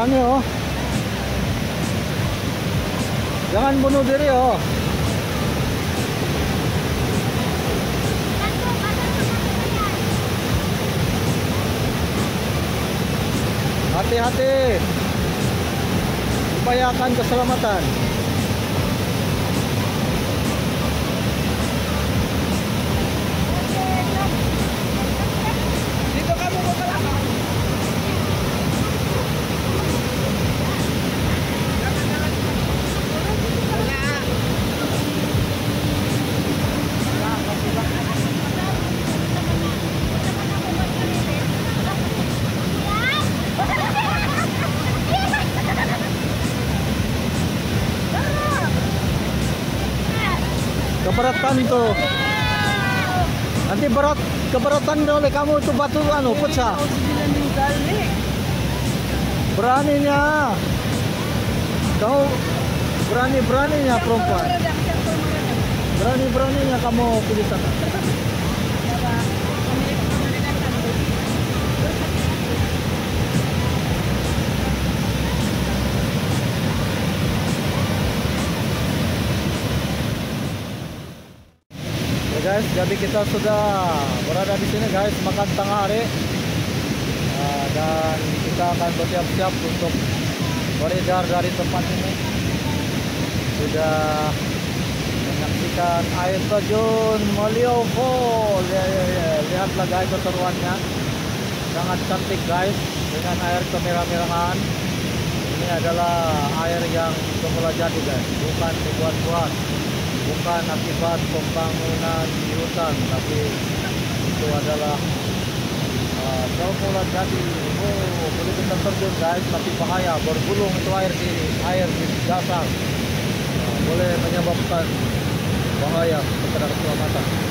Berani oh. Jangan bunuh diri oh. Hati-hati. Upayakan keselamatan. Dito ka mo pala. Keberatan itu. Nanti berat keberatan kamu itu batu anu pecah. Beraninya. Kau berani-beraninya perempuan. Berani-beraninya kamu pilih sana. Guys, jadi kita sudah berada di sini guys makan tengah hari Nah, dan kita akan bersiap-siap untuk beredar dari tempat ini. Sudah menyaksikan air terjun Maliau Fall. Ya, ya, ya. Lihatlah guys keseruannya. Sangat cantik guys dengan air kemerah-merahan. Ini adalah air yang semula jadi guys, bukan dibuat-buat bukan akibat pembangunan di hutan tapi itu adalah uh, jadi. Oh boleh kita terjun guys tapi bahaya. Bergulung itu air di air di dasar. Uh, boleh menyebabkan bahaya kepada keselamatan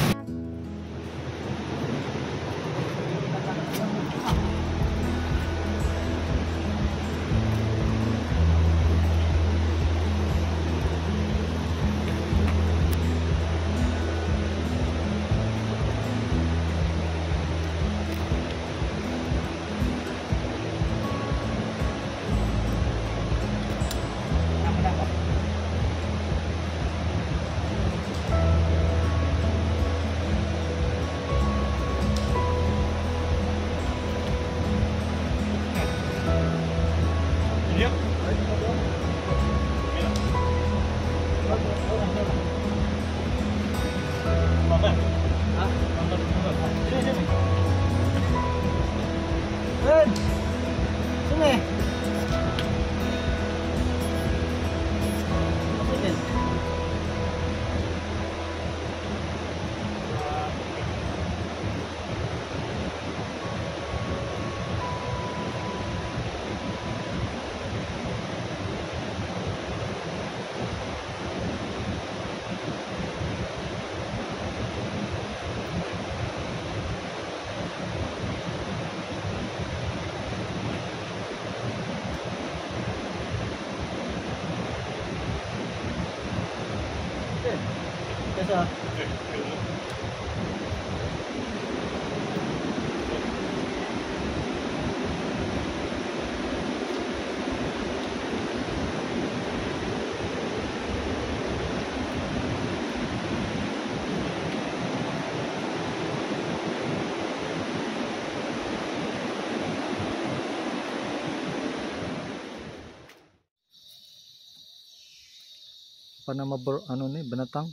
Apa nama ber, anu nih binatang?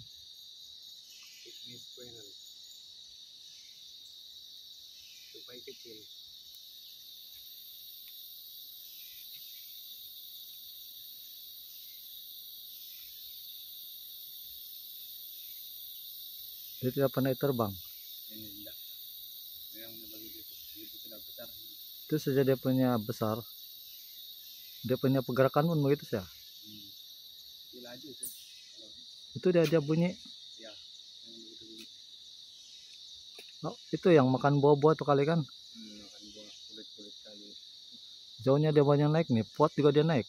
Tupai kecil. Dia tidak pernah terbang. Itu. Saja dia punya besar. Dia punya pergerakan pun begitu sih. Hmm. Dia laju sih. Itu dia dia bunyi. ya yang begitu. Oh, itu yang makan buah-buah tuh kali kan. Hmm, makan buah kulit-kulit kali. Jauhnya dia banyak naik nih. Pot juga dia naik.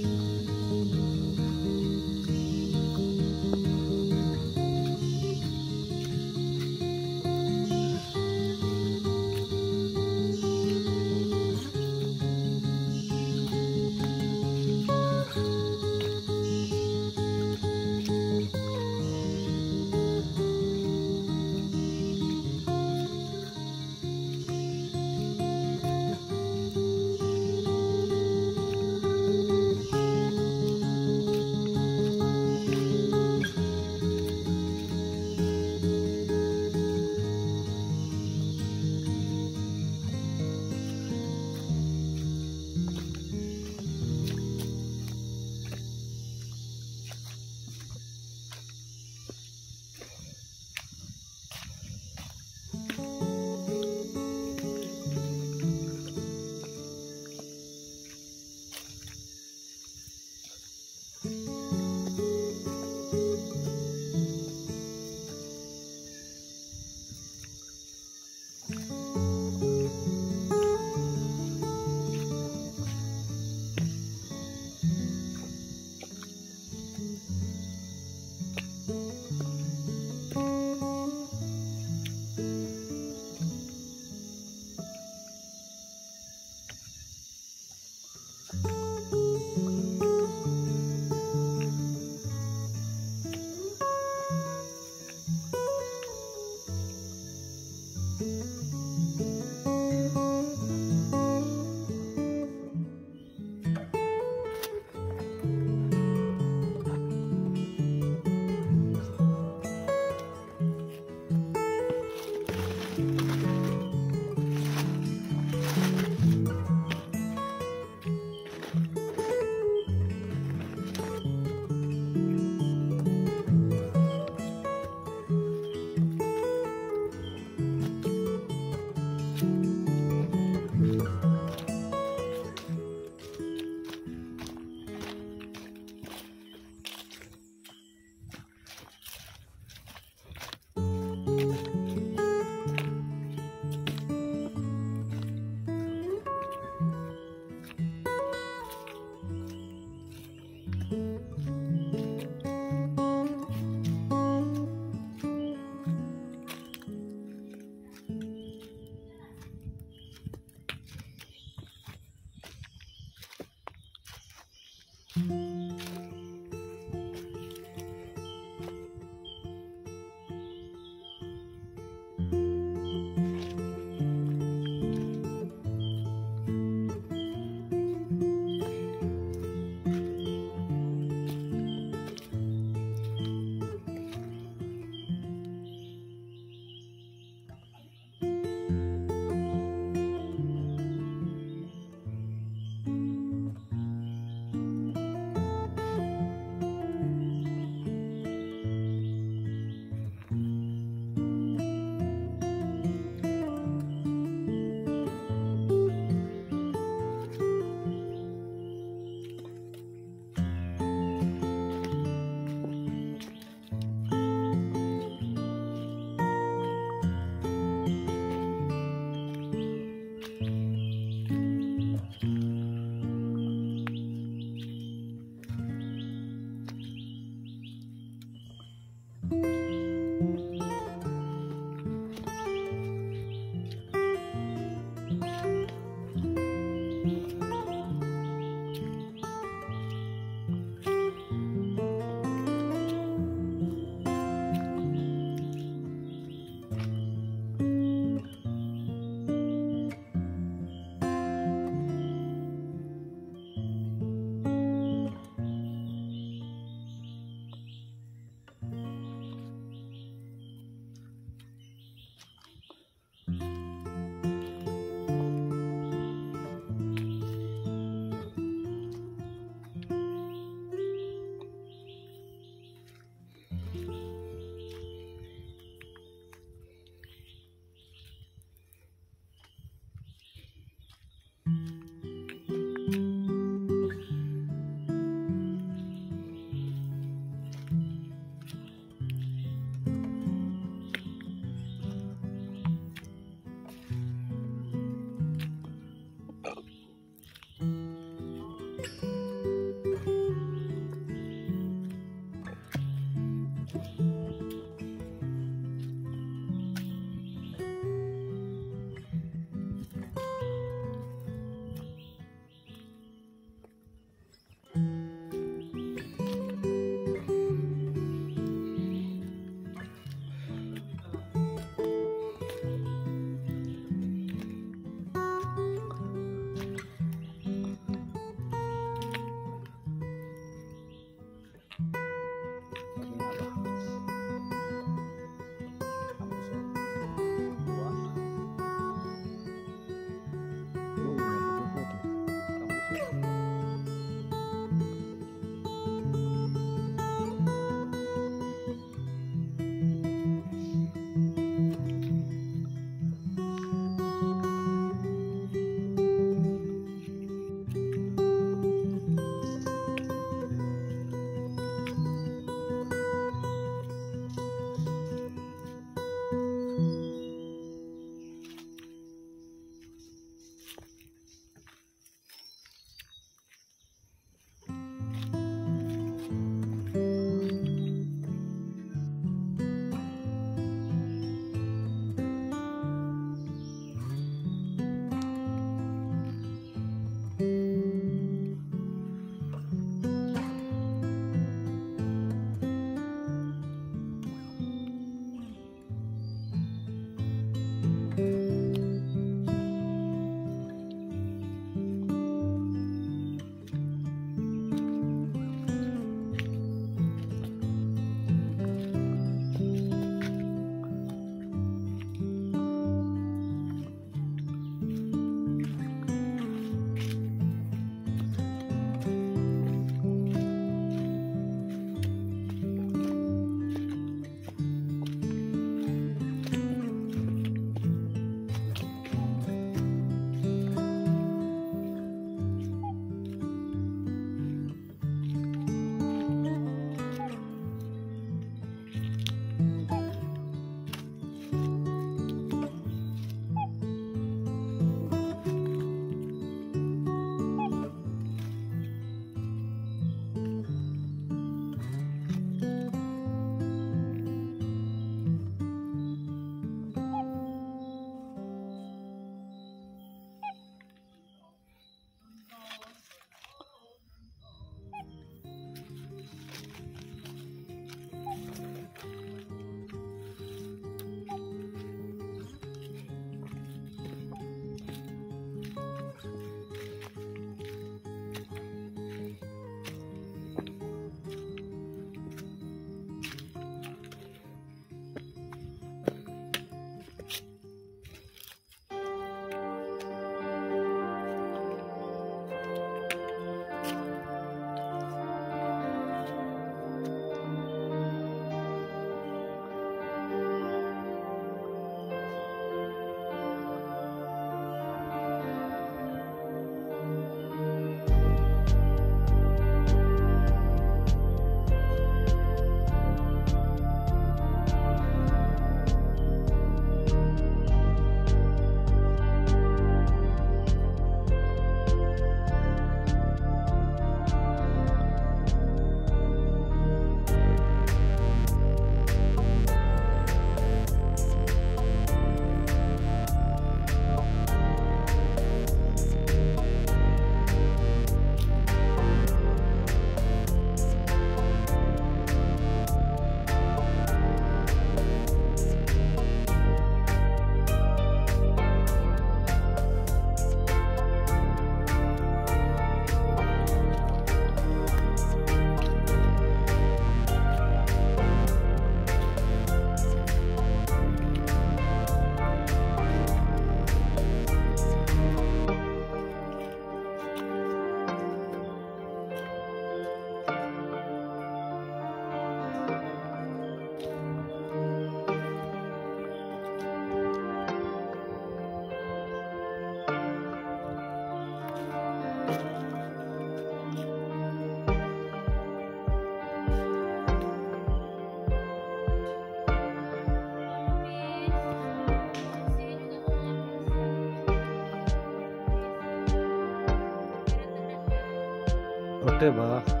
Oke,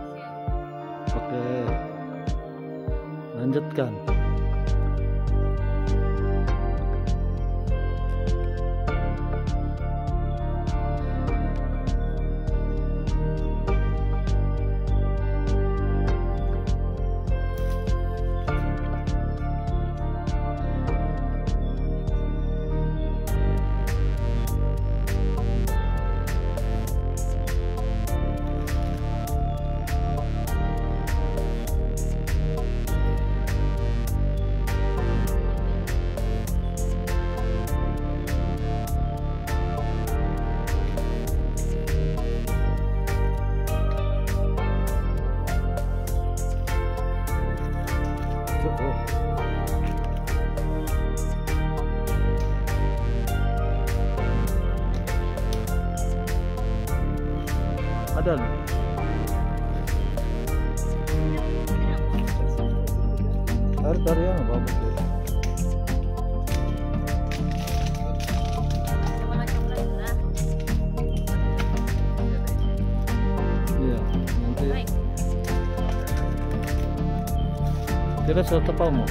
sa tapaw mo.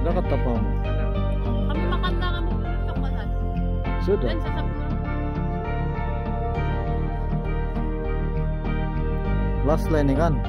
Dapat tapaw mo. kami makanda kami ng chocolate. Sudah. Yan sa sapuro. Last line kan.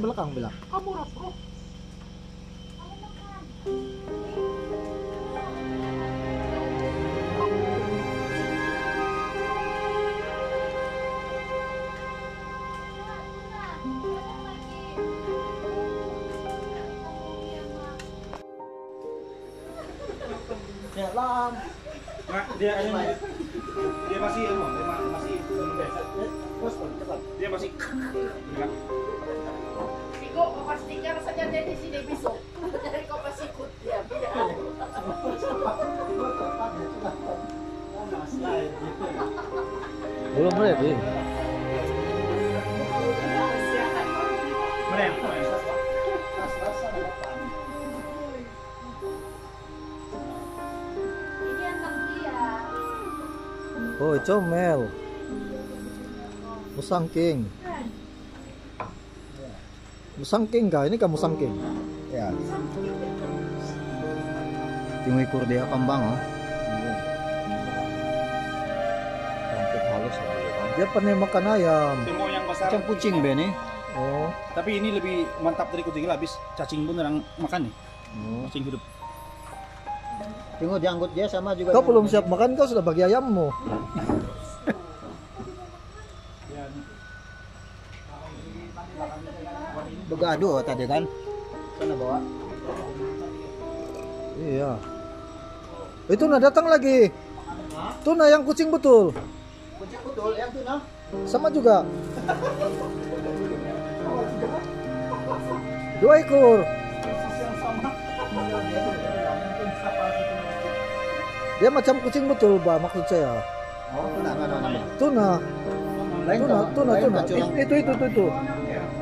Belakang Oh, comel. Musangking. Musangking kah? Ini kamu musangking? Ya. Tingoy dia kambang oh. Rambut halus. Dia pernah makan ayam. Semua yang besar. Macam kucing be nih. Oh. Tapi ini lebih mantap dari kucing habis cacing pun orang makan nih. oh. Cacing hidup. Tengok janggut dia sama juga. Kau belum siap makan kau sudah bagi ayammu. Begadu tadi kan. Sana bawa. Iya. Itu nah datang lagi. Tuna yang kucing betul. Kucing betul yang tuh nah. Sama juga. Dua ekor. Dia macam kucing betul, Pak, maksud saya. Oh, tuna? Tuna, tuna, tuna, tuna. Itu, itu, itu, itu.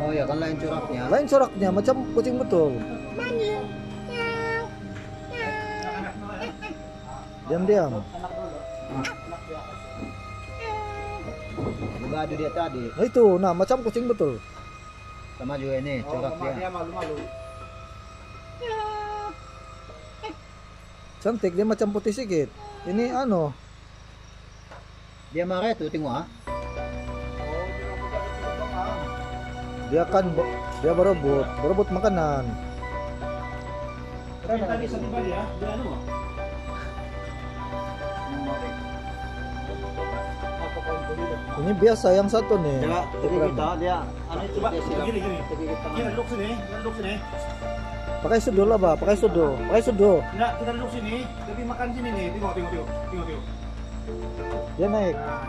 Oh ya kan lain curaknya. Lain coraknya, macam kucing betul. Diam-diam. Begadu dia tadi. Nah itu, nah macam kucing betul. Sama juga ini corak dia. malu-malu. Cantik, dia macam putih sedikit. Ini anu, Dia marah itu tengok ah. Dia kan dia berebut, berebut makanan. Tapi tadi setiba dia, dia anu. ah. Ini biasa yang satu nih. Dia jadi kita dia anu itu Coba dia silam. gini gini. Jadi kita Kita duduk sini, kita duduk sini. Pakai sudo lah, Pak. Pakai sudo. Pakai sudo. Enggak, kita duduk sini. Tapi makan sini nih. Tengok, tengok, tengok. Tengok, tengok. Dia naik. Nah,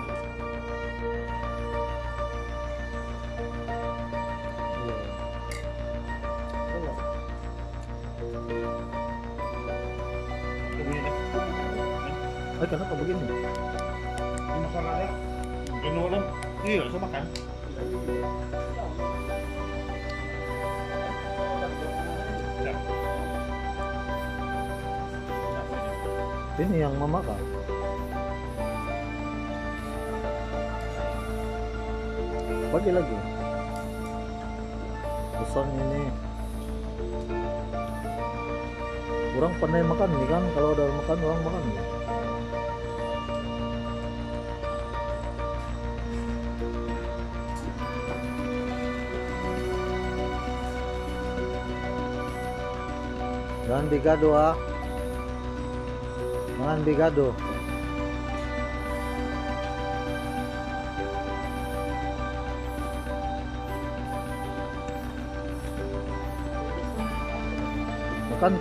Eh, kenapa begini? Ini masalahnya. Ini orang. Iya, saya makan. Siap. Ini yang memakan. Bagi lagi. Pesan ini. Orang pandai makan nih kan, kalau ada makan orang makan nih. Jangan bigado ah. Jangan bigado. Makan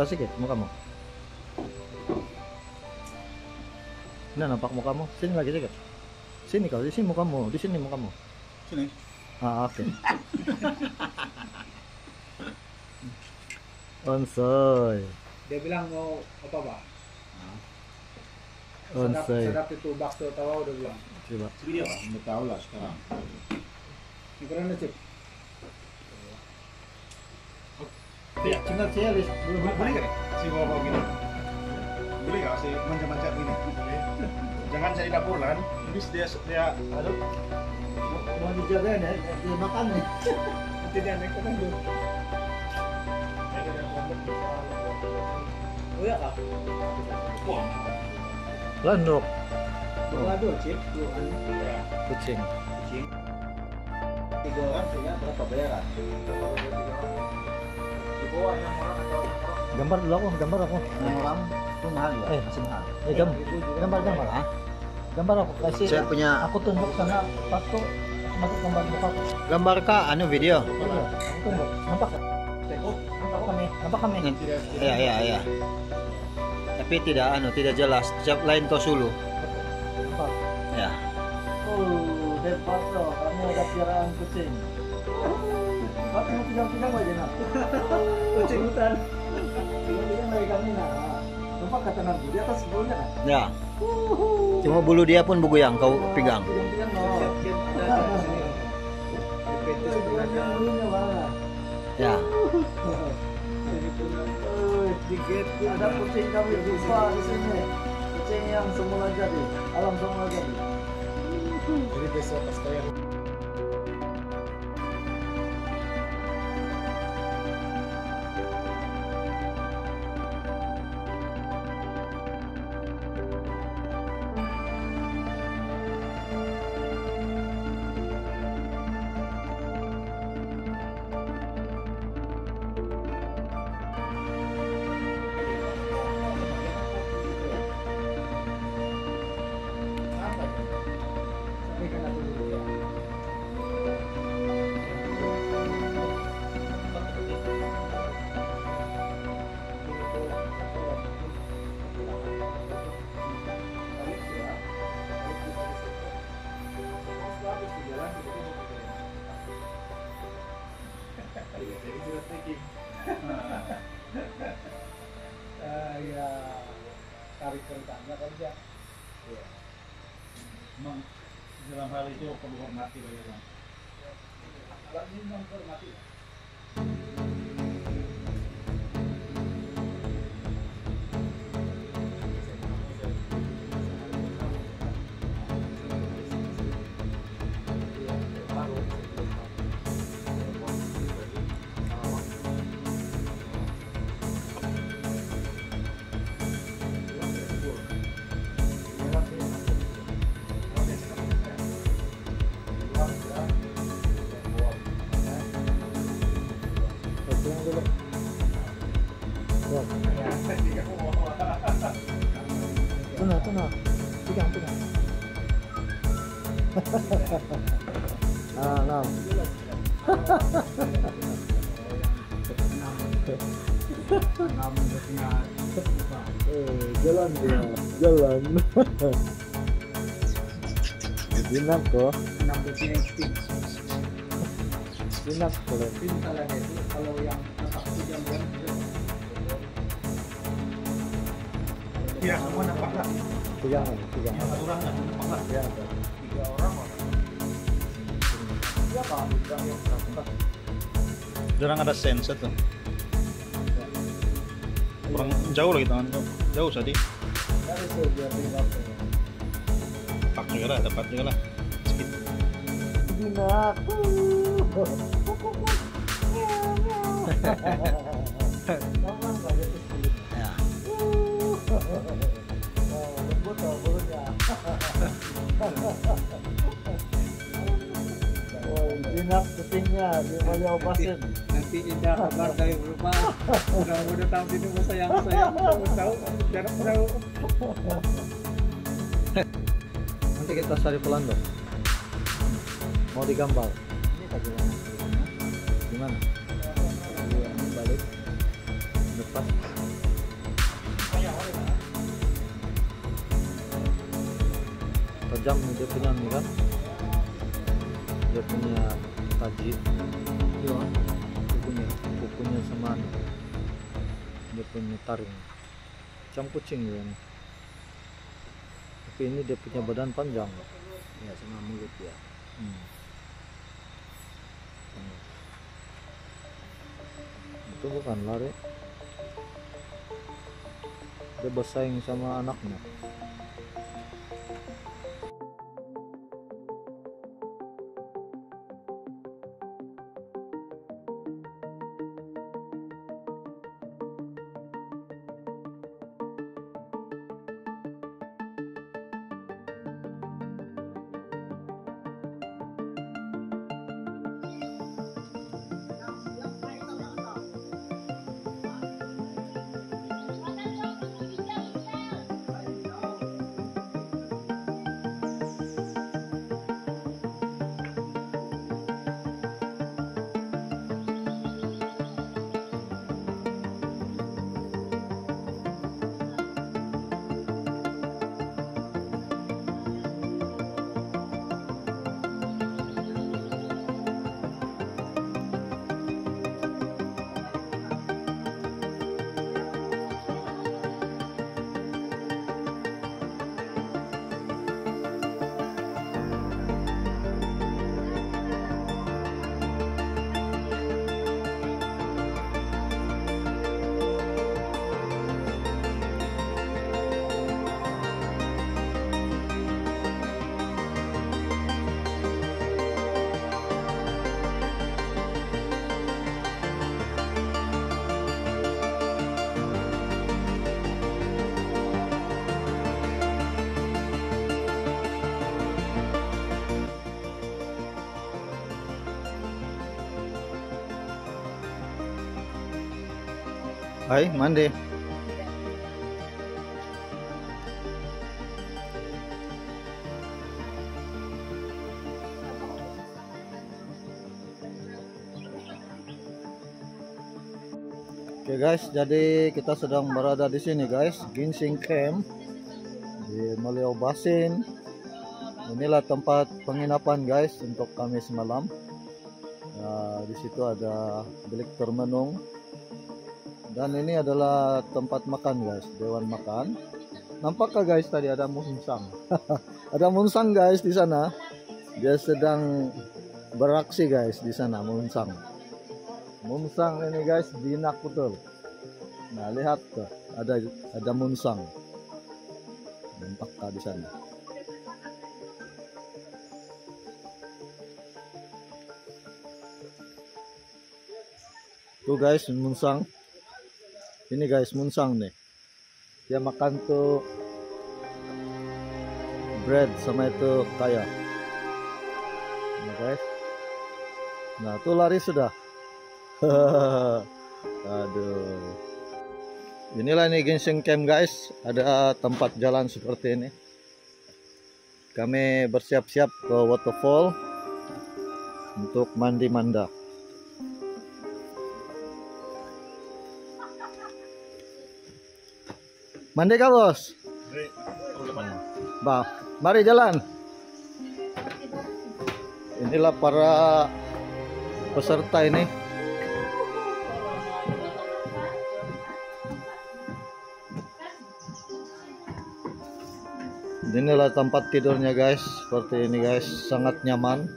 Sini kasih sedikit mukamu. Nah, nampak mukamu. Sini lagi sedikit. Sini kau, di sini mukamu, di sini mukamu. Sini. Ah, oke. Onsoy. Dia bilang mau apa, Pak? Onsoy. itu bakso tawa udah bilang. Coba. Pak. Udah tahu lah sekarang. Ukurannya, Cip. Iya, saya list boleh nih? Si bawa gini. Boleh nggak sih manja-manja gini? Jangan di dapur kan. Habis dia dia aduh Mau dijaga ya, dimakan nih. tidak naik kan dulu. Oh ya kak. Wah, Landok. aduh cip, Kucing. kucing. Tiga orang punya berapa bayaran? Gambar dulu aku, gambar aku. Enam orang itu mahal ya? Eh. Masih mahal. Eh, gam gambar gambar. Ah, Gambar aku kasih. Saya punya Aku tunjuk sana pas tuh masuk gambar aku. gambar kak anu video. Iya, aku tunjuk. Nampak? Nampak kami, nampak kami. Iya iya iya. Tapi tidak anu tidak jelas. Siap lain kau sulu. Nampak. Ya. Oh, hebat loh. Kamu ada piaraan kucing tapi mau pinjam-pinjam aja nak kucing hutan pinjam-pinjam lagi kami nak nampak kata nanti di atas sebelumnya kan ya. Cuma bulu dia pun yang kau pegang. Pinjam-pinjam ya. Ada kucing kami di sini kucing yang semula jadi alam semula jadi jadi besok pas kalian itu perlu hormati banyak orang. Kalau ini menghormati. Jalan. Jinak kok. Jinak boleh. kalau yang Ya, semua nampak lah. Pegang. Yang satu orang. Ya, Tiga orang? Jarang ada sense tuh. Kurang jauh lagi tangan jauh. Jauh tadi. Sebelah tinggal. Tepat juga lah, tepat juga lah. Sedikit. Jinak. Ya. Oh. Oh, dia mau nanti indah kabar dari rumah udah udah tahu sini mau sayang sayang tahu jarak tahu Nanti kita cari pelan dong. Mau digambar. Gimana? Balik. Lepas. Tajam dia punya nih kan. Dia punya taji. Iya. Kukunya, kukunya sama. Dia punya taring. Macam kucing dia nih. Tapi ini dia punya badan panjang. Ya sama mulut ya. Hmm. Hmm. Itu bukan lari. Dia bersaing sama anaknya. Mandi. Oke guys, jadi kita sedang berada di sini guys, Ginseng Camp di Maleo Basin. Inilah tempat penginapan guys untuk kami semalam. Nah, di situ ada bilik termenung dan ini adalah tempat makan guys, dewan makan. Nampakkah guys tadi ada munsang? ada munsang guys di sana. Dia sedang beraksi guys di sana munsang. Munsang ini guys jinak betul. Nah lihat tuh ada ada munsang. Nampakkah di sana? Tuh guys munsang. Ini guys munsang nih. Dia makan tuh bread sama itu kaya. Ini guys. Nah tuh lari sudah. Aduh. Inilah nih ginseng camp guys. Ada tempat jalan seperti ini. Kami bersiap-siap ke waterfall untuk mandi manda. Mandi kah bos? Bah, mari jalan. Inilah para peserta ini. Inilah tempat tidurnya guys, seperti ini guys, sangat nyaman.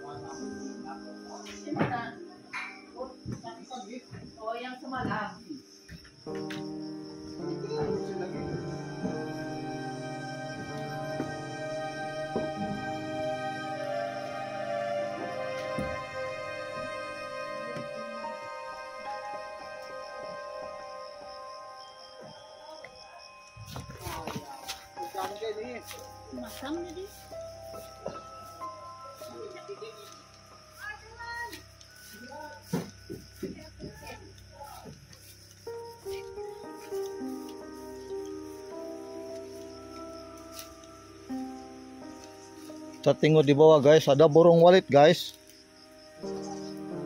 Kita tengok di bawah guys, ada burung walit guys.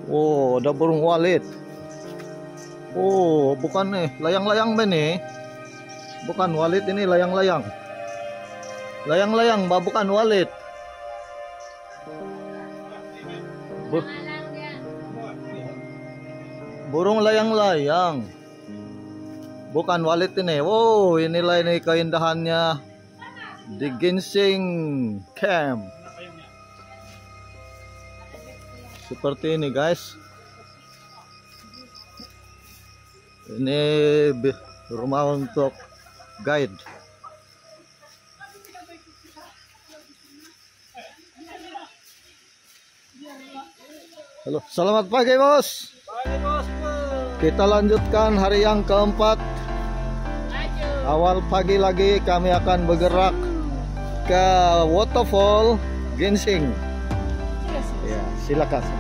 Oh, ada burung walit. Oh, bukan nih, layang-layang ben nih. Bukan walit ini layang-layang. Layang-layang, bah bukan walit. Bu- burung layang-layang. Bukan walit ini. Wow, inilah ini keindahannya di Ginseng Camp. Seperti ini guys. Ini rumah untuk guide. Halo, selamat pagi bos. Kita lanjutkan hari yang keempat. Awal pagi lagi kami akan bergerak ke waterfall Ginseng. Ya, silakan.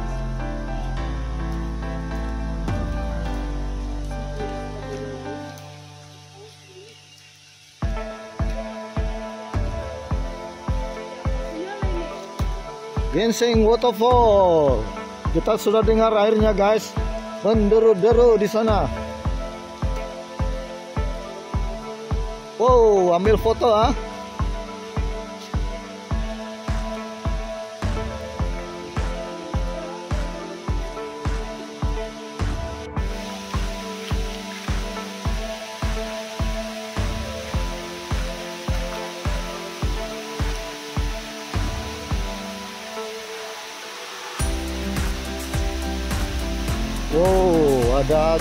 Ginseng Waterfall. Kita sudah dengar airnya guys, menderu-deru di sana. Wow, ambil foto ah.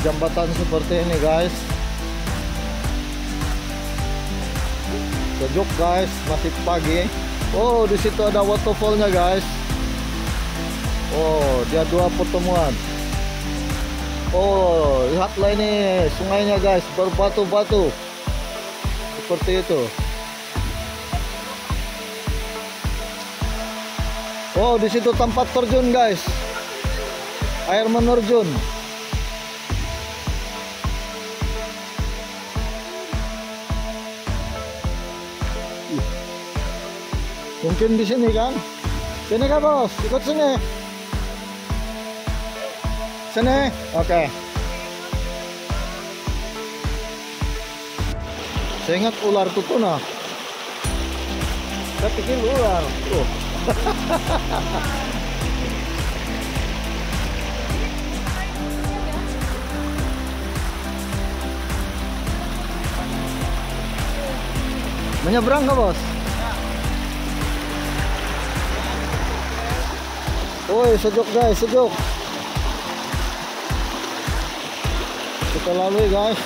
Jembatan seperti ini guys. Sejuk guys, masih pagi. Oh, di situ ada waterfallnya guys. Oh, dia dua pertemuan. Oh, lihatlah ini sungainya guys, berbatu-batu. Seperti itu. Oh, di situ tempat terjun guys. Air menerjun. Mungkin di sini kan? Sini kah bos? Ikut sini. Sini. Oke. Saya ingat ular itu tuna. Saya pikir ular. Tuh. Menyeberang nggak bos? Woi sejuk guys, sejuk. Kita lalui guys.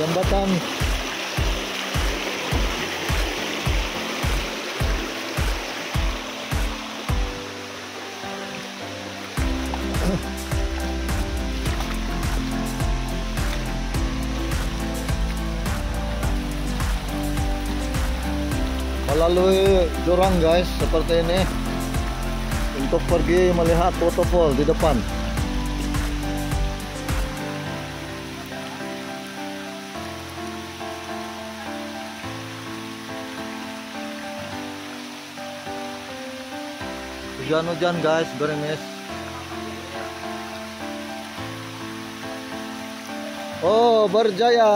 Jembatan. Melalui jurang guys, seperti ini untuk pergi melihat waterfall di depan. Hujan-hujan guys, gerimis. Oh, berjaya.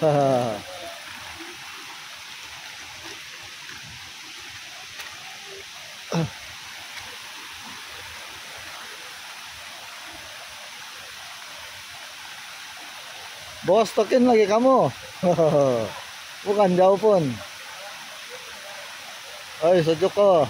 Hahaha. Bos tokin lagi kamu. Bukan jauh pun. Oi, sejuk kok.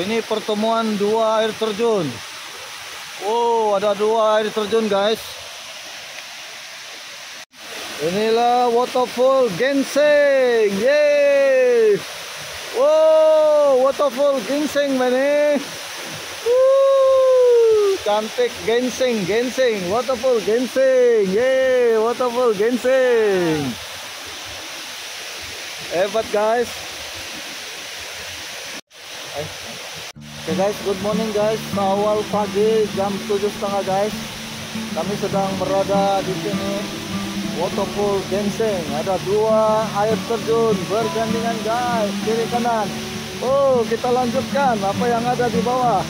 Ini pertemuan dua air terjun. Oh, ada dua air terjun, guys. Inilah waterfall Ginseng. Yeay. Wow, waterfall Ginseng mana? Woo, cantik Ginseng, Ginseng, waterfall Ginseng. Yeay, waterfall Ginseng. Hebat, guys. Oke guys, good morning guys. Awal pagi jam 7.30 guys. Kami sedang berada di sini Waterfall Ginseng. Ada dua air terjun bergandengan guys, kiri kanan. Oh, kita lanjutkan apa yang ada di bawah.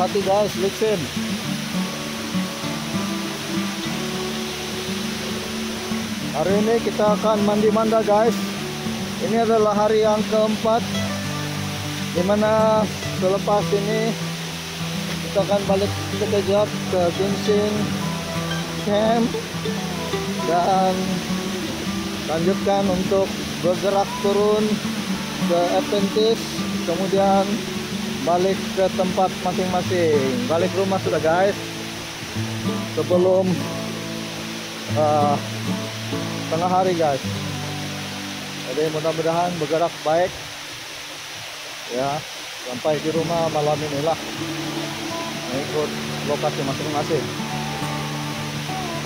Hati-hati guys, licin. Hari ini kita akan mandi manda guys. Ini adalah hari yang keempat di mana selepas ini kita akan balik sekejap ke Ginseng Camp dan lanjutkan untuk bergerak turun ke Adventist kemudian balik ke tempat masing-masing. Balik rumah sudah guys. Sebelum uh, tengah hari guys. Jadi mudah-mudahan bergerak baik ya. Sampai di rumah malam inilah. Mengikut lokasi masing-masing.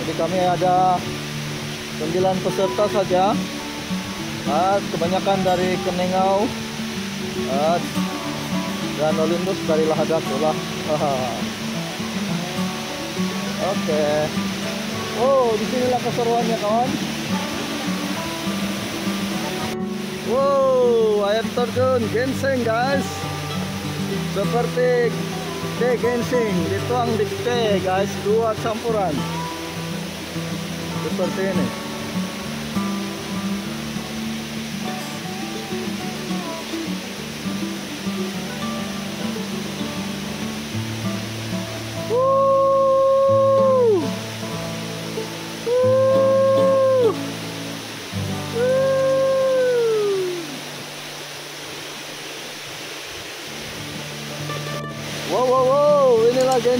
Jadi kami ada 9 peserta saja. Uh, kebanyakan dari Kenengau uh, dan Olympus dari Lahadak lah. Oke. Oh di sinilah keseruannya kawan. Wow air terjun ginseng guys. Seperti teh ginseng dituang di teh guys. Dua campuran. Seperti ini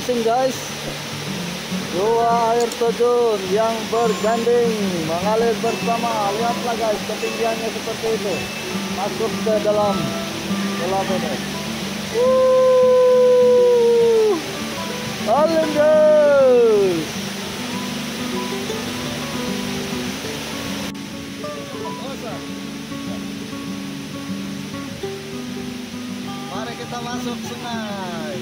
ginseng guys. Dua air terjun yang berganding mengalir bersama. Lihatlah guys, ketinggiannya seperti itu. Masuk ke dalam kolam ini. Alin guys. Mari kita masuk sungai.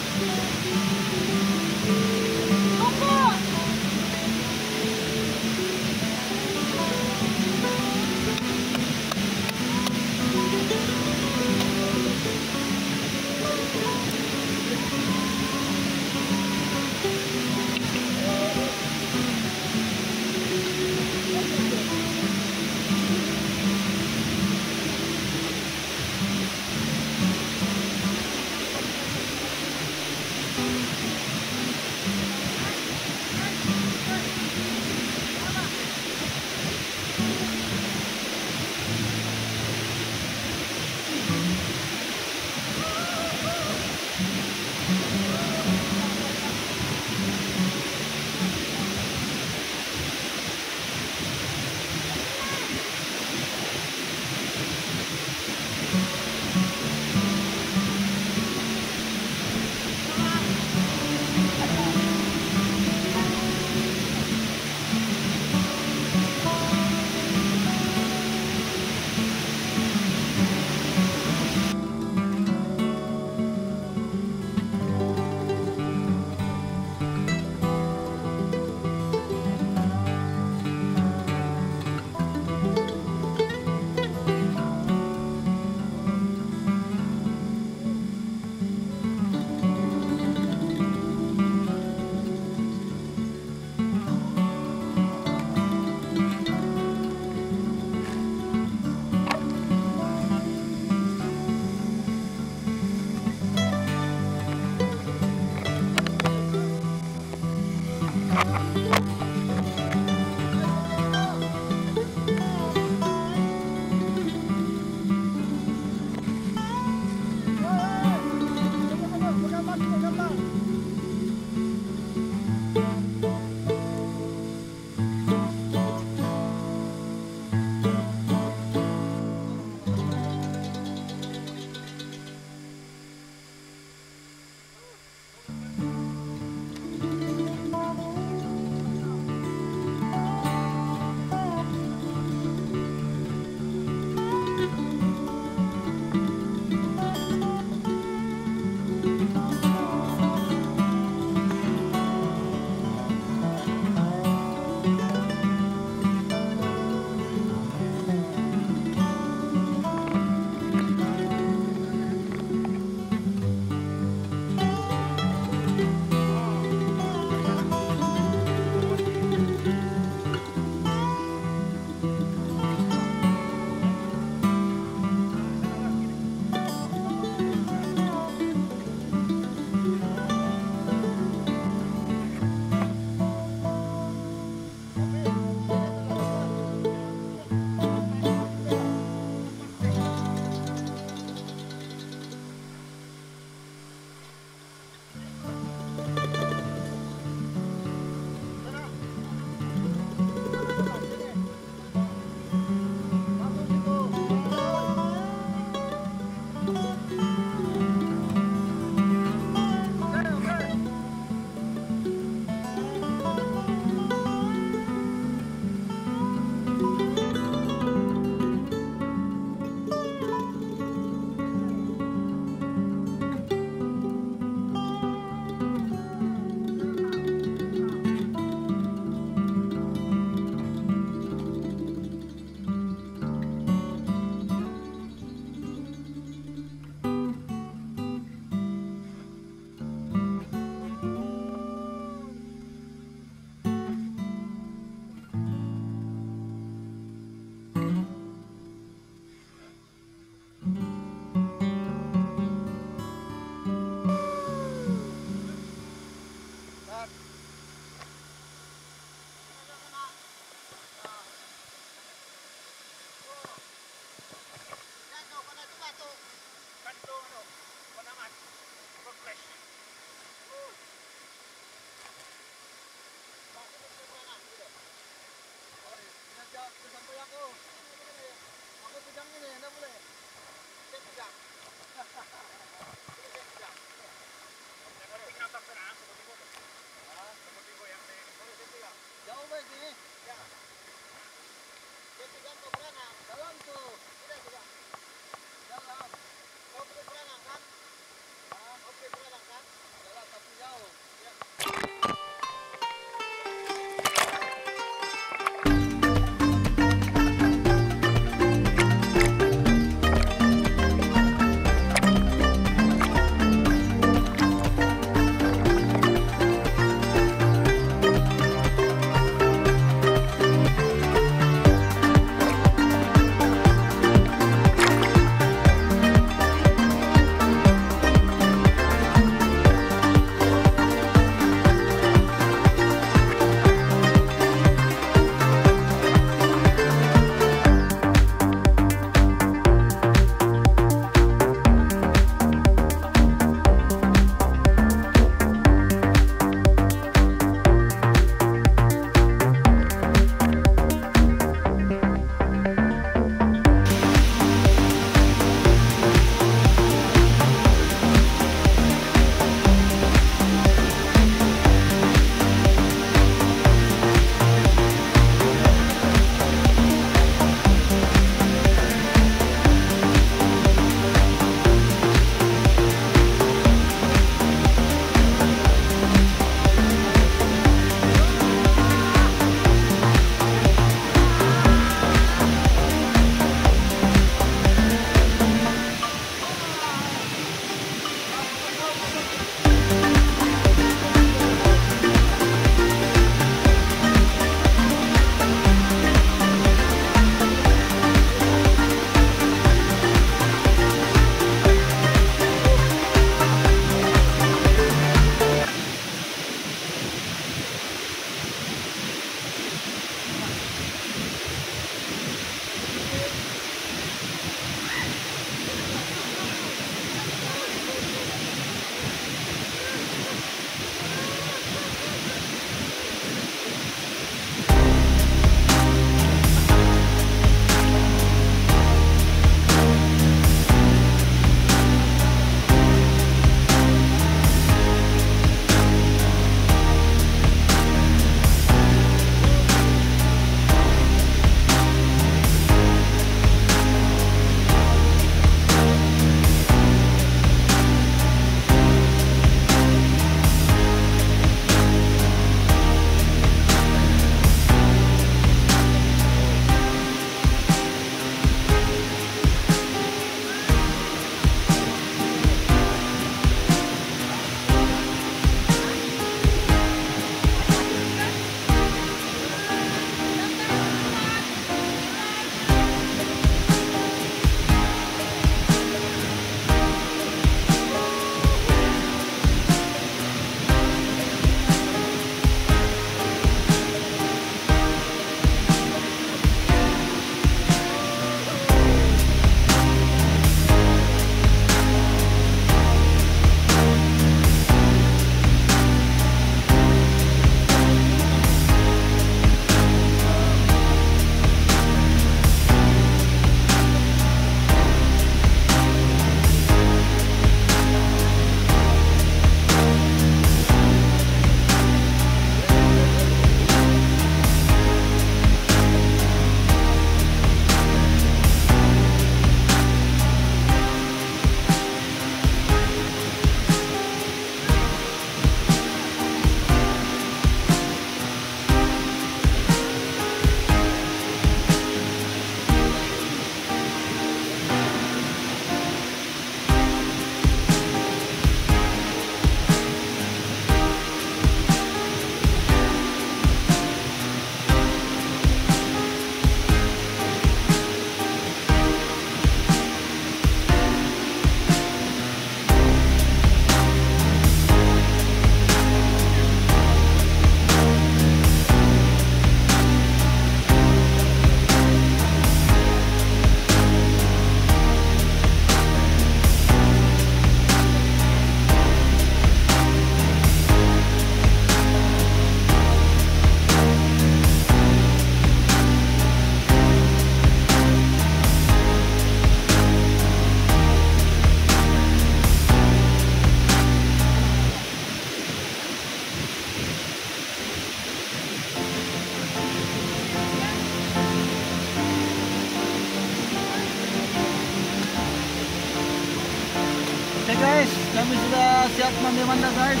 Mandi-manda guys.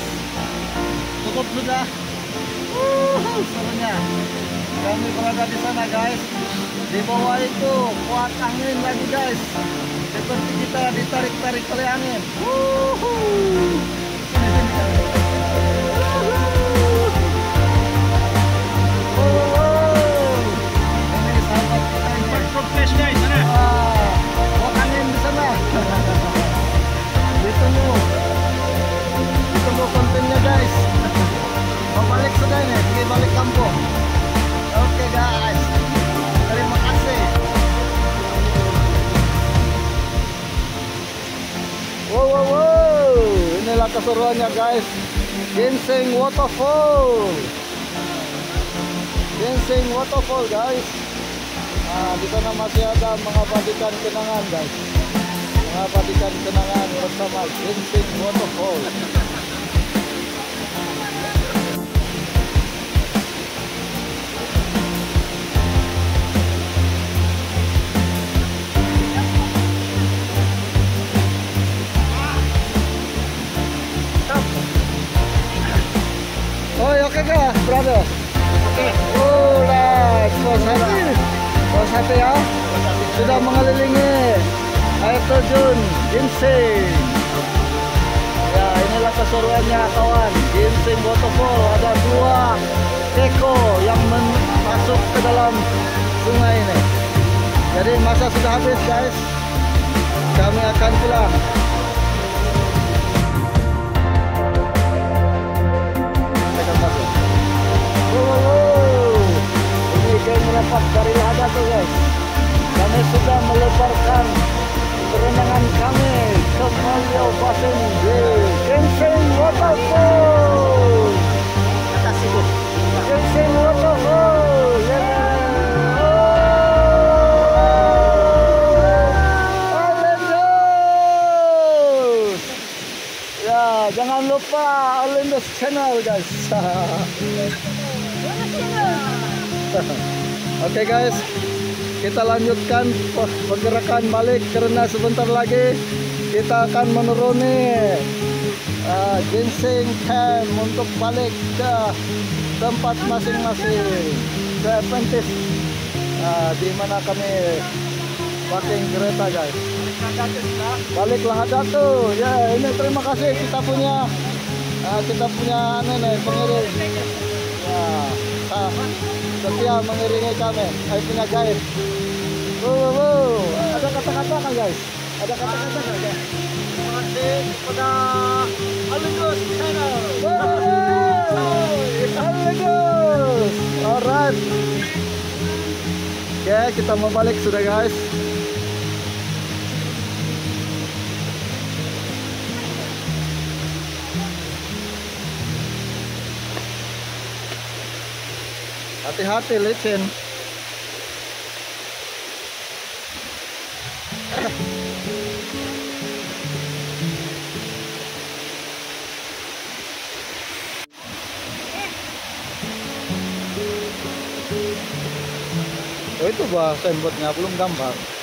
Cukup sudah. Serunya. Kami berada di sana guys. Di bawah itu kuat angin lagi guys. Seperti kita ditarik-tarik oleh angin. Flash guys, sana. Ah, angin di sana. Ditunggu. Kontennya guys. Mau balik sudah ini, pergi balik kampung. Oke guys. Terima kasih. Wow, wow, wow. Inilah keseruannya guys. Ginseng Waterfall. Ginseng Waterfall guys. Nah, di sana masih ada mengabadikan kenangan guys. Mengabadikan kenangan bersama Ginseng Waterfall. Kah, brother? Oke. Lah, puas hati. Puas hati ya. Sudah mengelilingi air terjun ginseng. Ya, inilah keseruannya kawan. Ginseng waterfall ada dua teko yang masuk ke dalam sungai ini. Jadi masa sudah habis guys. Kami akan pulang. Ini kayak melepas dari lada tuh guys. Kami sudah melebarkan perenangan kami ke Malio Basin di Ginseng Waterfall. Makasih bos. Ginseng Waterfall. Yeah. Jangan lupa Orlandos Channel guys. Oke guys, kita lanjutkan pe- pergerakan balik karena sebentar lagi kita akan menuruni uh, ginseng camp untuk balik ke tempat masing-masing ke Adventist uh, di mana kami parking kereta guys. Baliklah ada tuh. Ya, ini terima kasih kita punya uh, kita punya nenek pengiring. Ya, ah, setia mengiringi kami. Saya punya guide. Wow, wow, wow. Ada kata-kata kan guys? Ada kata-kata kan guys? Terima kasih kepada Aligus Channel. Aligus. Alright. Oke, kita mau balik sudah guys. Hati-hati licin. Oh itu bah signboardnya belum gambar.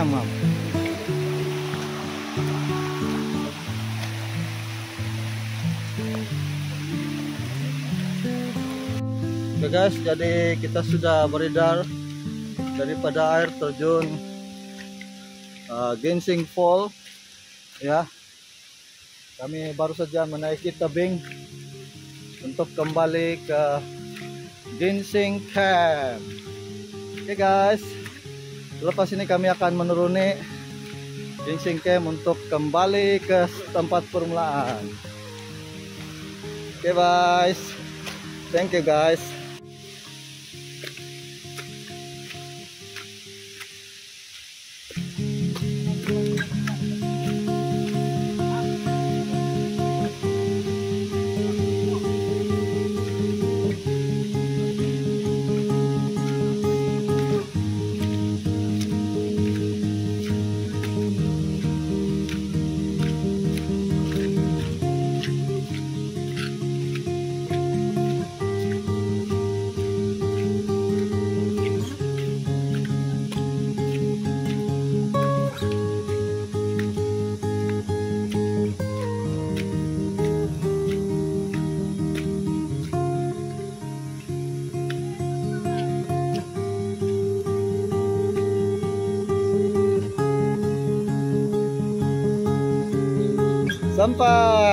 Oke guys, jadi kita sudah beredar daripada air terjun uh, Ginseng Fall ya. Kami baru saja menaiki tebing untuk kembali ke Ginseng Camp. Oke guys, lepas ini kami akan menuruni Ginseng Camp untuk kembali ke tempat permulaan. Oke guys, thank you guys.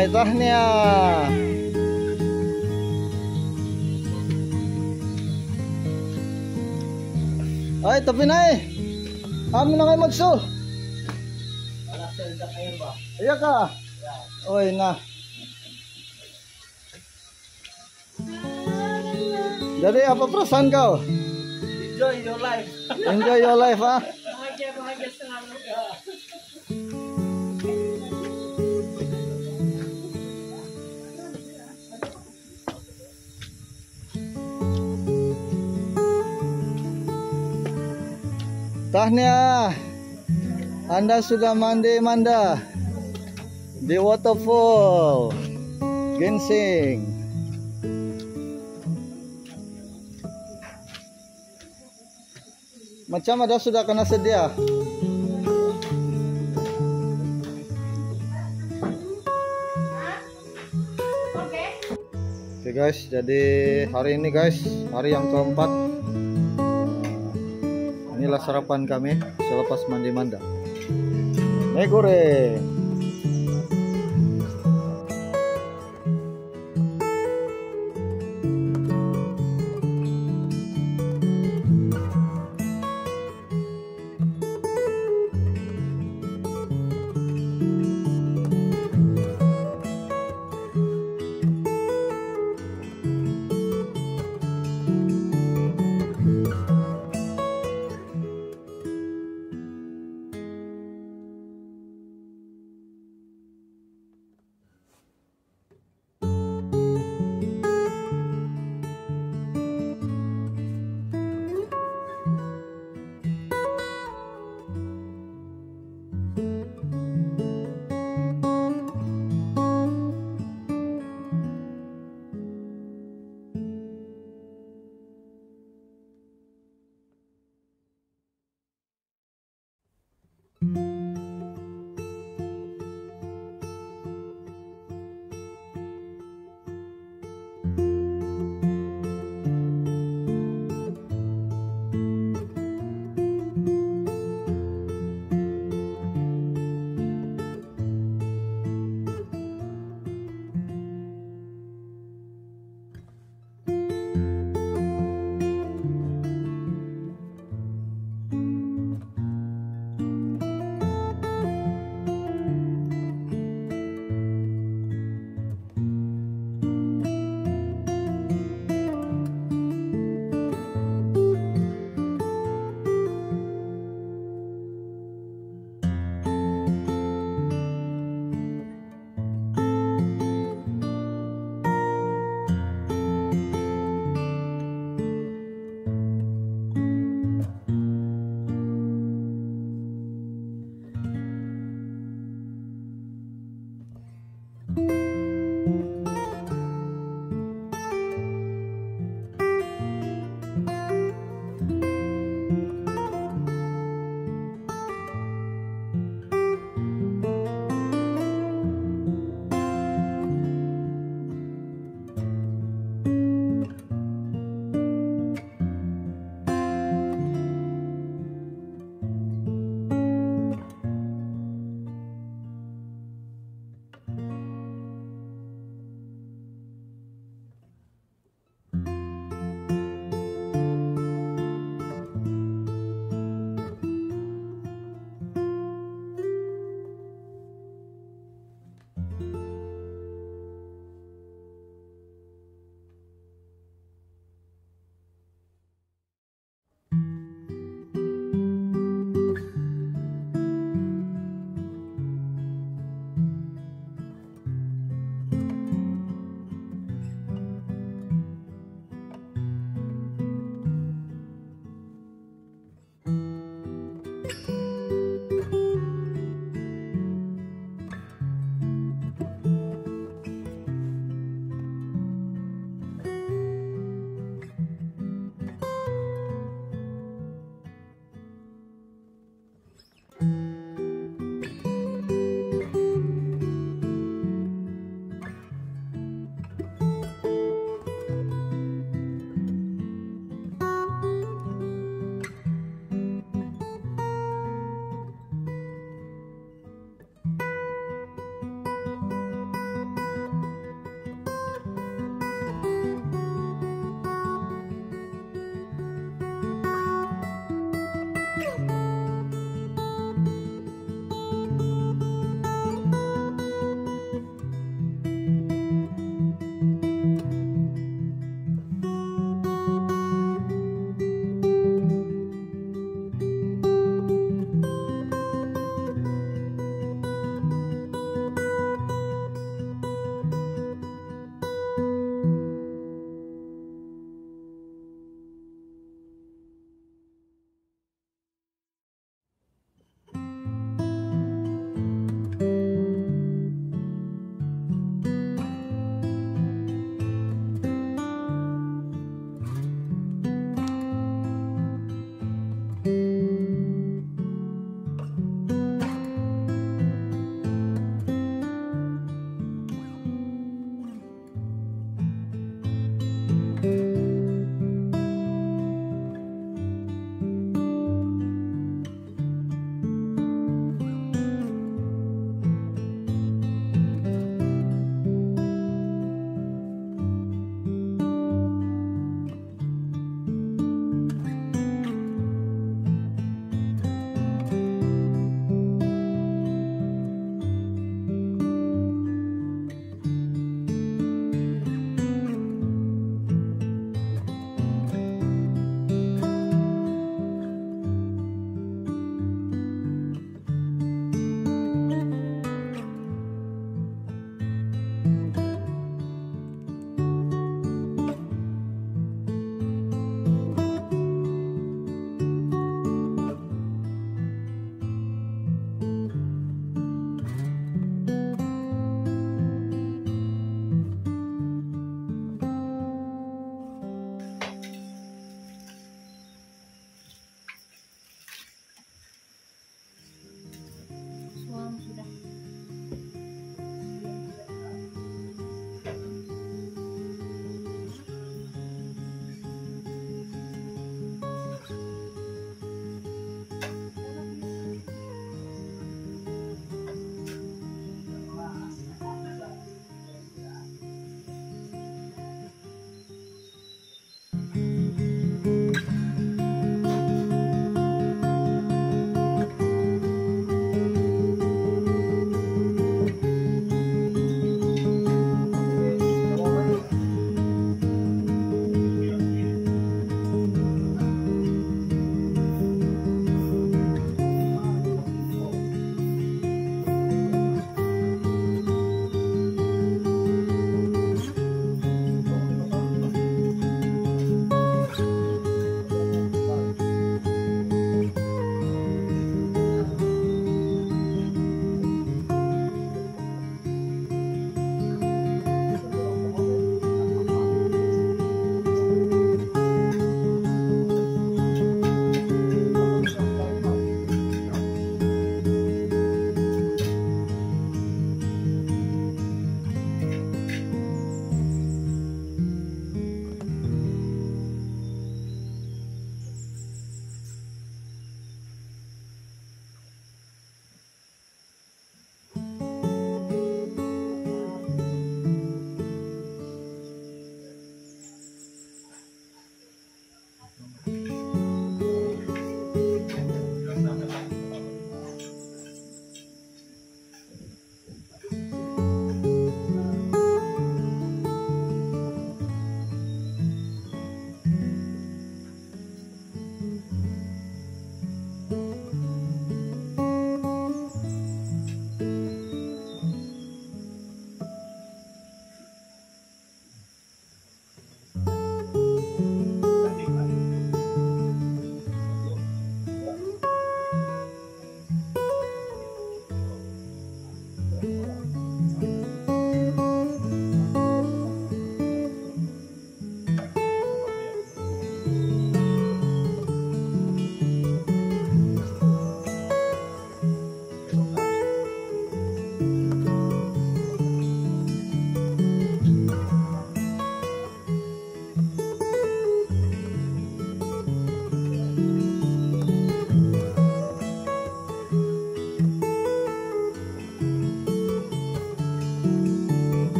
Sampai tahnia. Ay, tapi na eh. Amin na kayo magso. Iya ka. Oy na. Jadi apa perasaan kau? Enjoy your life. Enjoy your life ah. Tahnia. Anda sudah mandi Manda di waterfall Ginseng. Macam ada sudah kena sedia. Oke. Oke guys, jadi hari ini guys, hari yang keempat. Inilah sarapan kami selepas mandi manda. Mie goreng.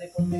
de poder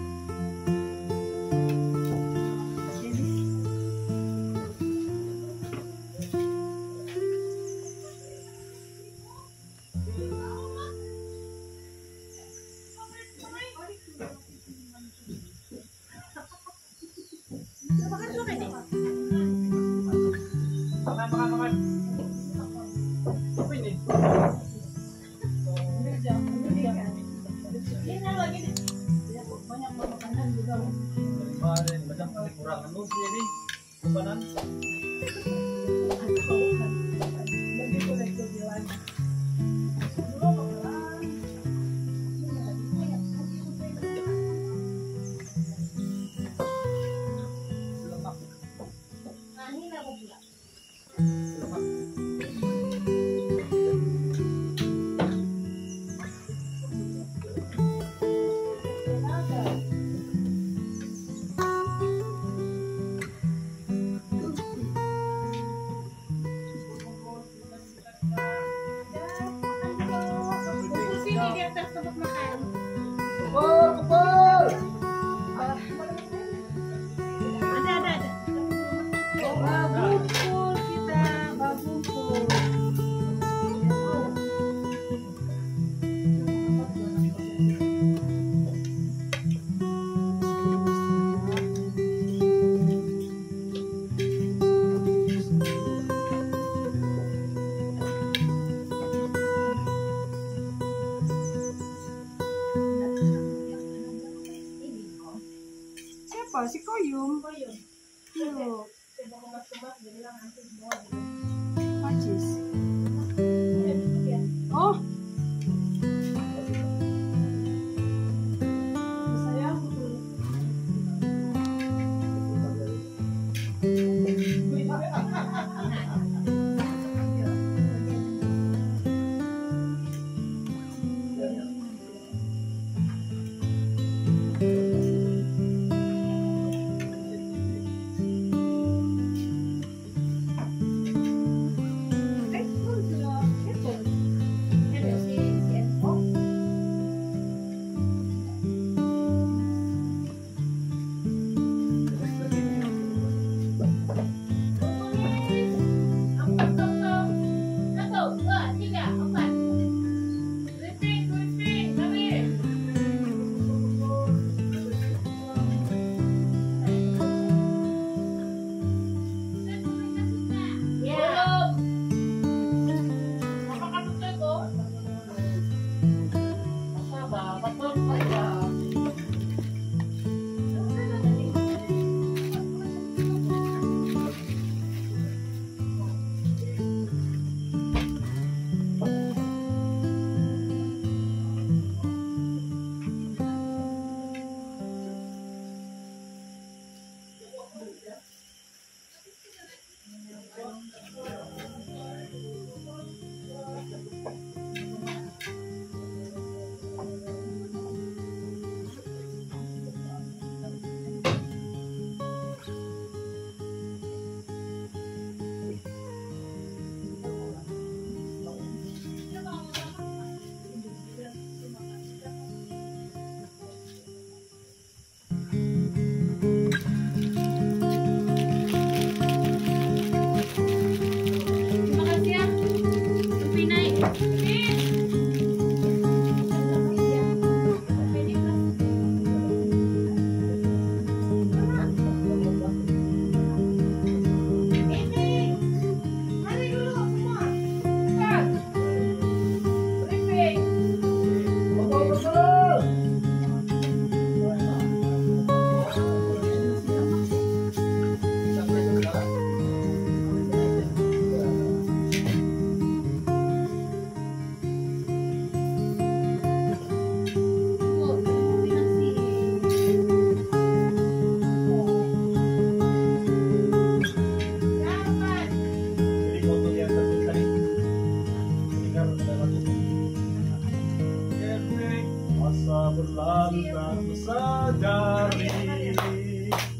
entah sadari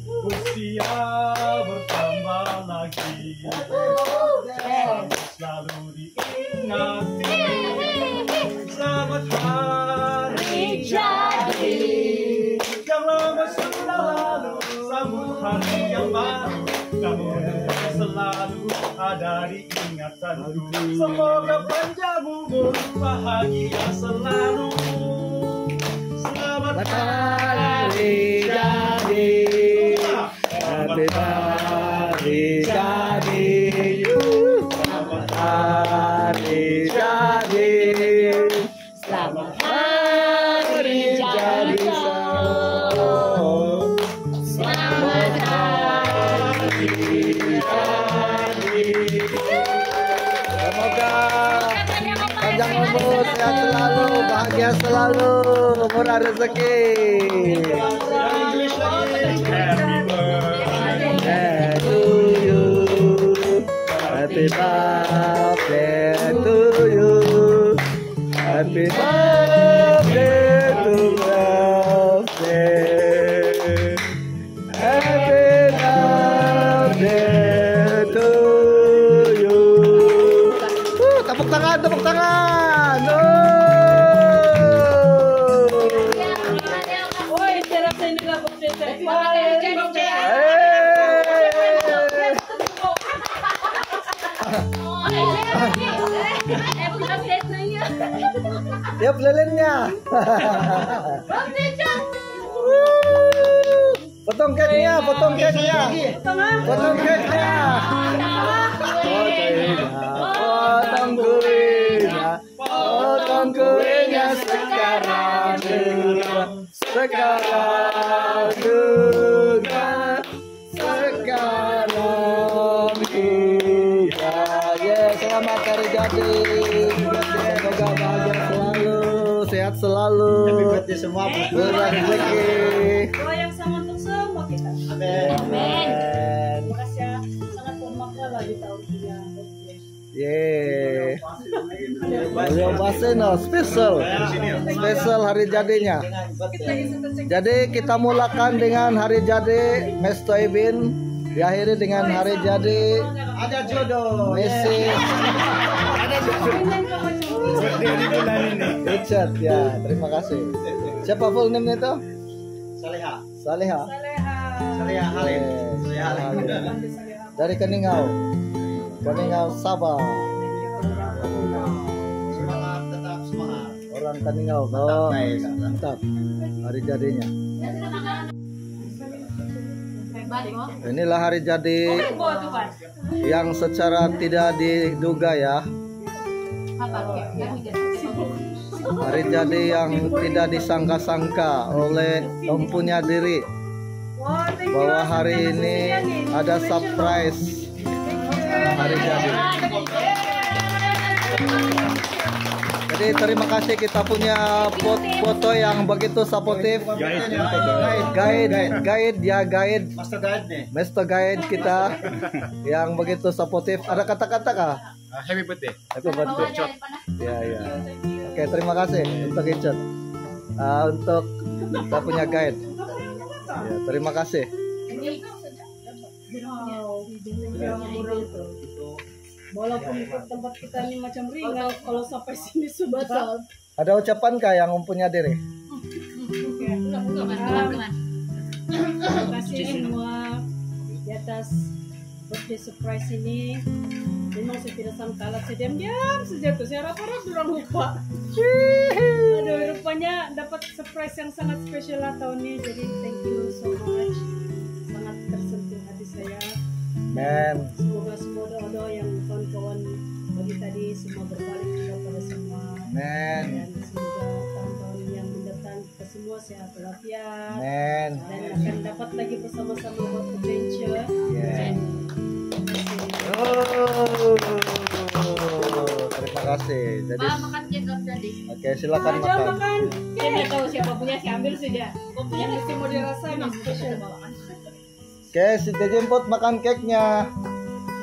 usia bertambah lagi. Harus selalu diingati. Selamat hari jadi. Yang lama sudah lalu, sambut hari yang baru. Kamu selalu ada di ingatanku. Semoga panjang umur bahagia selalu selamat hari jadi Happy birthday jadi selamat hari jadi Selamat hari jadi Selamat Semoga panjang umur, sehat selalu, bahagia selalu, murah rezeki. yang English lagi happy birthday Birthday to you, happy birthday to you, happy birthday Update siya. potong cake-nya, potong cake-nya. Potong cake-nya. Murah rezeki. Doa yang sama untuk semua kita. Amin. Terima kasih ya. Sangat bermakna lah di tahun ini. Yeay. Beliau Baseno spesial. Spesial hari jadinya. Jadi kita mulakan dengan hari jadi Mesto Ibin diakhiri dengan hari jadi Ada jodoh. Messi bulan ini Richard ya terima kasih siapa full name itu? Saleha. Saleha. Saleha. Halim. Saleha Halim. dari Keningau. Keningau Sabah. Semangat tetap semangat. orang Keningau. Oh mantap. Hari jadinya. Inilah hari jadi yang secara tidak diduga ya. Apa? Hari jadi yang tidak disangka-sangka oleh empunya diri. Bahwa hari ini ada surprise. Hari jadi jadi terima kasih kita punya pot- foto yang begitu supportive guide guide ya guide Master Guide nih. Master guide kita yang begitu supportive ada kata-kata kah happy birthday Happy birthday. Ya, ya. Oke, terima kasih untuk Icut. Ah, untuk kita punya guide. Ya, terima kasih. Walaupun tempat kita ini macam ringan, kalau sampai sini sudah Ada ucapan kah yang mempunyai diri? Terima kasih semua di atas birthday surprise ini. Memang saya tidak sangka lah, saya diam-diam saja tuh. Saya harap-harap orang lupa. Aduh, rupanya dapat surprise yang sangat spesial lah tahun ini. Jadi thank you so much. Sangat tersentuh hati saya. Men, Semoga semua doa-doa yang kawan-kawan bagi tadi semua berbalik kepada semua. men, Dan semoga tahun-tahun yang mendatang kita semua sehat walafiat. men. dan akan dapat lagi bersama-sama buat adventure. Terima kasih. Oh, terima kasih. Jadi, Pak, makan up tadi. oke silakan Nah, jangan makan. makan. Saya tahu siapa punya, saya ambil saja. Pokoknya mesti mau dirasain yang spesial. Oke, kita jemput makan cake-nya.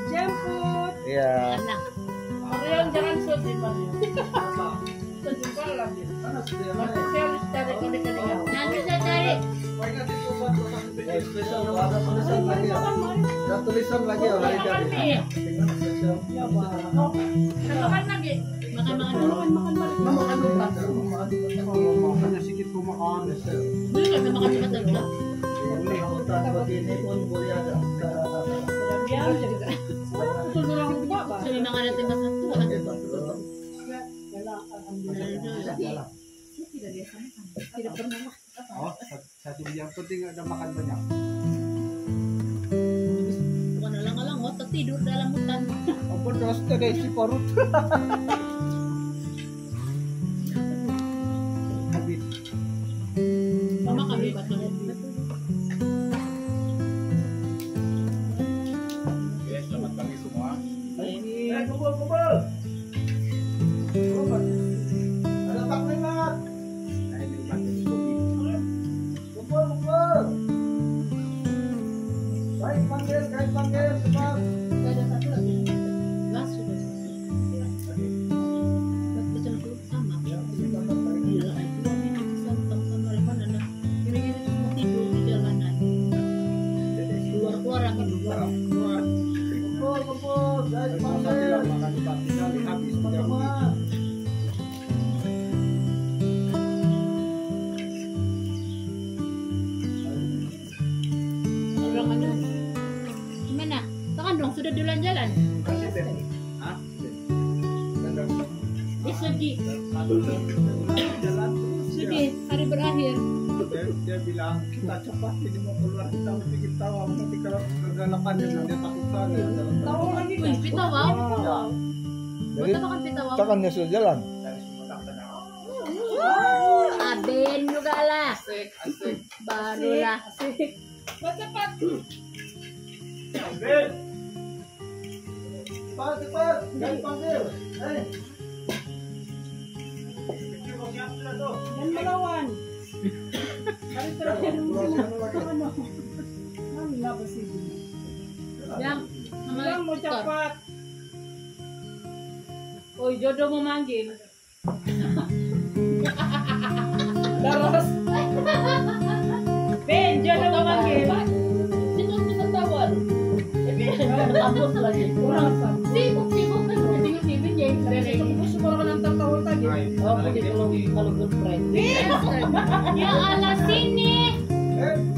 Jemput. Iya. Enak. Yang jangan bawah. Terjumpa lagi. Saya harus cari Nanti saya cari. Spesial ada tulisan lagi ya. Ada tulisan lagi ya hari jadi. Makan lagi. Makan makan makan makan balik. Makan lupa. Makanya sikit kumakan. Boleh nggak makan cepat lagi timbang satu yang penting ada makan banyak. Bukan alang-alang tertidur dalam hutan. Apa terus tadi si parut? kegalapan dia bilang dia takut sekali dalam Tahu lagi Wih, pita wow. Jadi Buat apa kan pita wow? takkannya sudah jalan. Aben juga lah. Barulah. Cepat cepat. Cepat cepat jangan panggil. Eh. Dan melawan. Hari terakhir ano? Ano na ba si Yang sama Victor. cepat. Uy, jodoh mo manggil. Terus. Ben, jodoh mo manggil. Sino kita tawag? Tapos lagi. Kurang. Sibuk, sibuk kan video TV niya. Gusto mo ka ng tatawag tagi. Oh, pwede kalau kalau good friend. Ya Allah sini. Kaya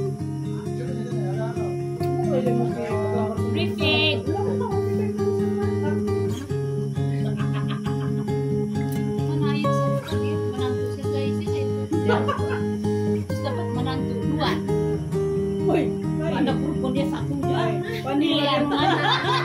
Briefing. Terus dapat menantu dua. Uy, Anak perempuan dia satu mo mana?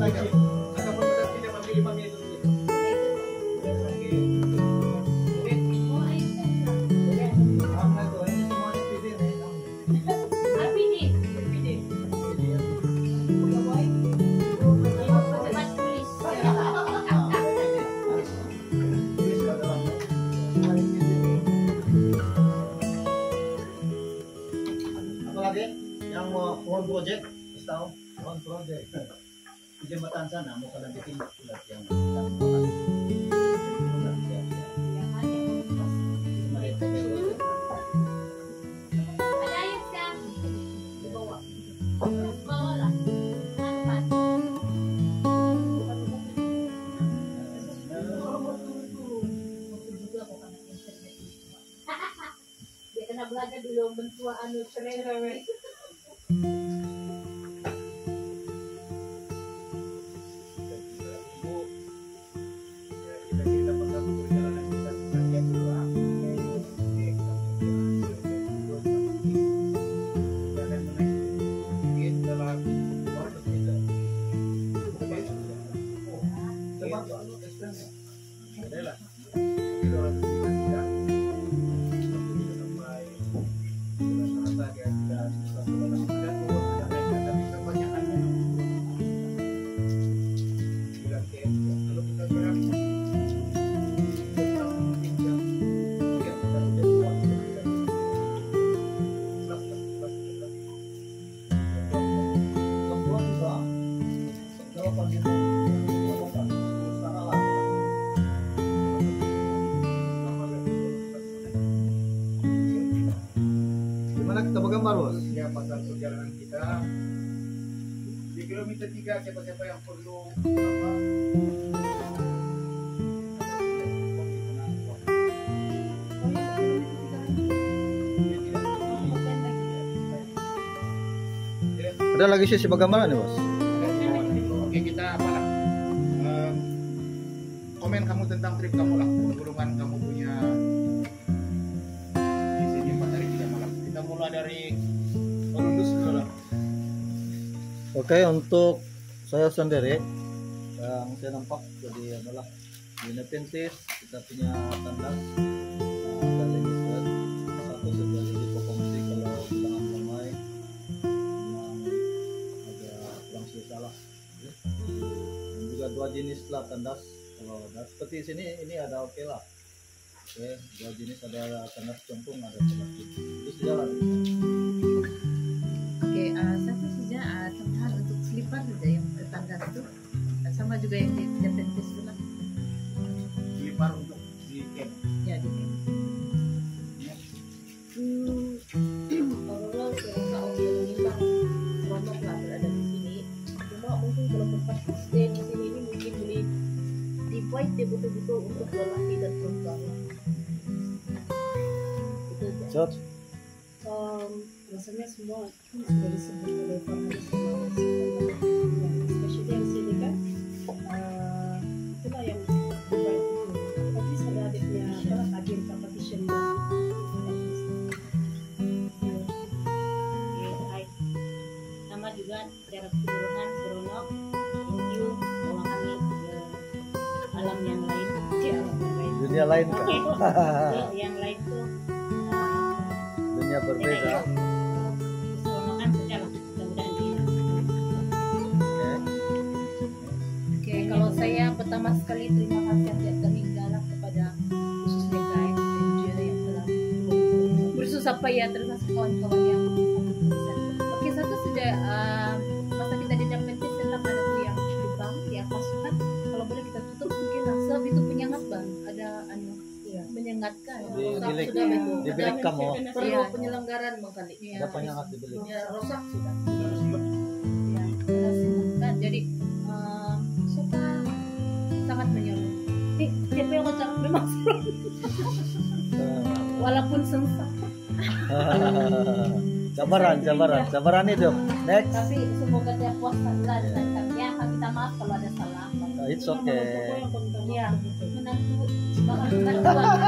Oh, Ada lagi sih sebagai mana nih bos? Oke kita apa lah? Em, komen kamu tentang trip kamu lah perhubungan kamu punya. Di sini empat hari tiga malam. Kita mulai dari Orundus dulu lah Oke untuk saya sendiri yang saya nampak jadi adalah di Nepenthes kita punya tandas uh, dan dua jenis lah tandas kalau dan seperti sini ini ada oke lah oke dua jenis ada tandas cungkung ada tandas gitu itu sejalan Oke, eh, satu saja eh, tambahan untuk slipper saja yang tetangga itu Eh, sama juga yang di Japanese itu lah. Lipar untuk di camp Ya, di Hmm, divide dia betul-betul untuk lelaki dan perempuan. Itu aja. Shot. um, rasanya semua sudah disebut oleh Farhan semua dunia lain kan yang lain tuh uh, dunia berbeda keseronokan saja lah. Mudah-mudahan dia. oke kalau saya pertama sekali terima kasih yang tidak terhinggalah kepada khususnya guys dan yang telah bersusah payah terus kawan-kawan yang Iya. menyengatkan Di Rusak bilik- sudah betul. di bilik Ada- kamu. perlu Iya. penyelenggaran bang kali. Ya, ada penyengat di bilik. Ya rusak sudah. Ya jadi um, suka sangat menyeru eh siapa yang kocak memang seru walaupun sengsara cabaran cabaran cabaran hidup next. Tapi semoga dia puas lah dengan ya kita maaf kalau ada salah. It's okay. Ya menantu bakal menantu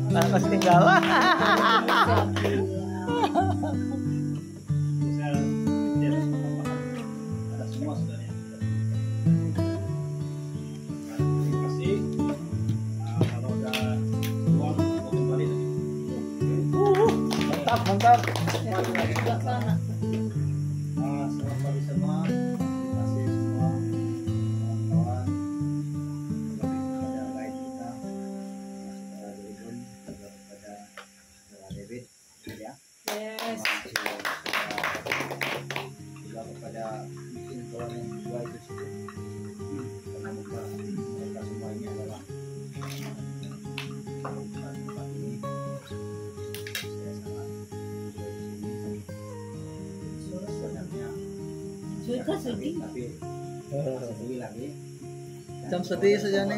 nah, kasih Satish जाने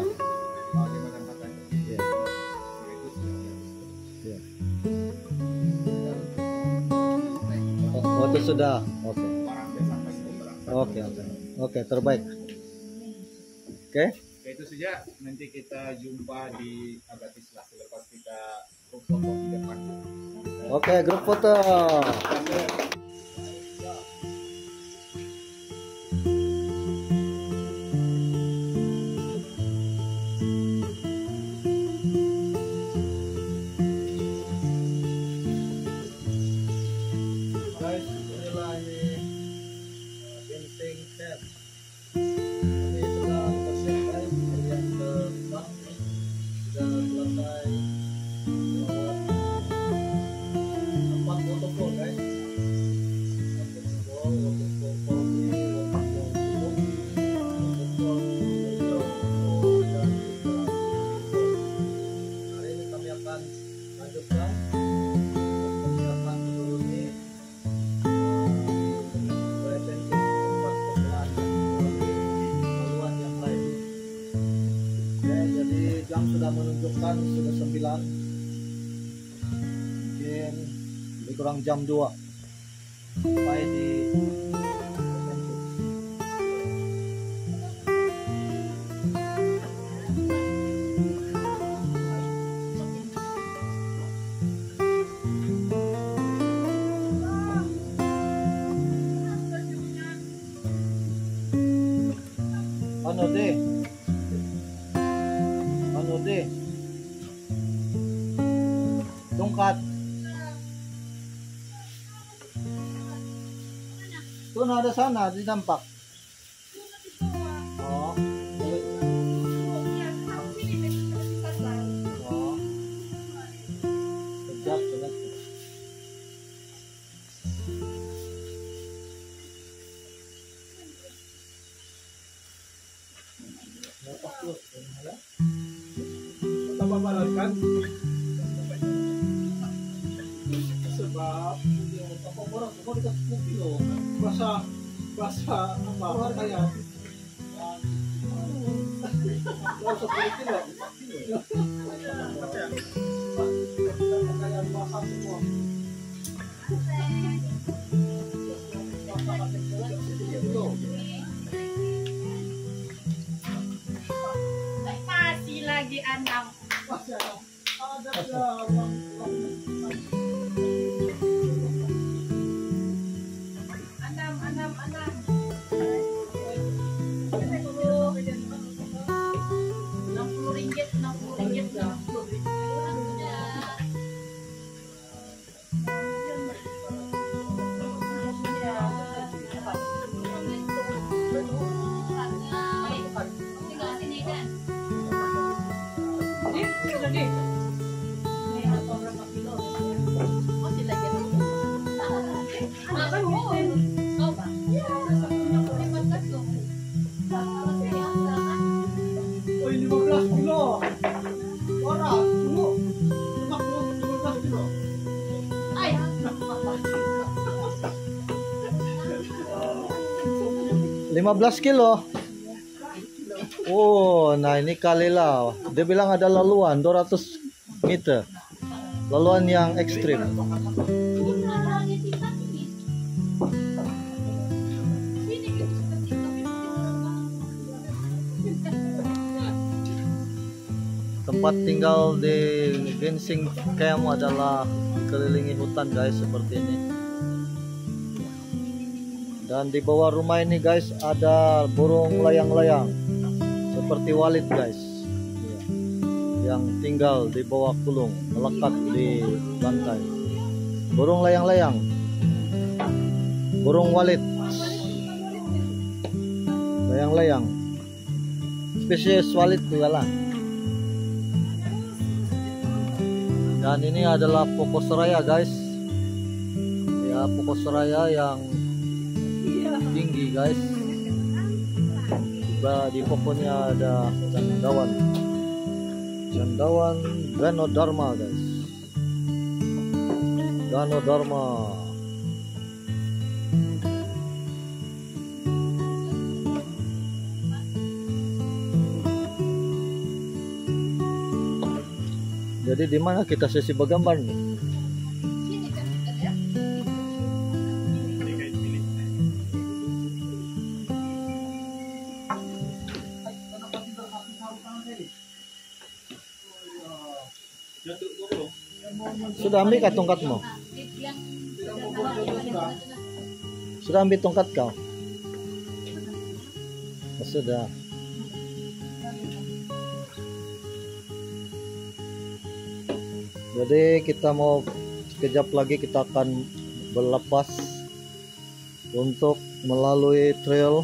terbaik. Oke? Okay? itu saja nanti kita jumpa di abad Islam selepas kita grup foto di depan oke okay, grup foto. sudah sembilan. Mungkin lebih kurang jam dua. Sana, di 15 kilo. Oh, nah ini kali lah. Dia bilang ada laluan 200 meter. Laluan yang ekstrim. Tempat tinggal di Ginseng Camp adalah dikelilingi hutan guys seperti ini. Dan di bawah rumah ini guys ada burung layang-layang seperti walit guys. Iya. Yang tinggal di bawah kulung melekat di lantai. Burung layang-layang. Burung walit. Layang-layang. Spesies walit juga lah. Dan ini adalah pokok seraya guys. Ya pokok seraya yang guys. Tiba di pokoknya ada candawan. Candawan Ganodharma guys. Ganodharma. Jadi di mana kita sesi bergambar nih? Sudah ambil kah tongkatmu? Sudah ambil tongkat kau? Oh, sudah. Jadi kita mau sekejap lagi kita akan berlepas untuk melalui trail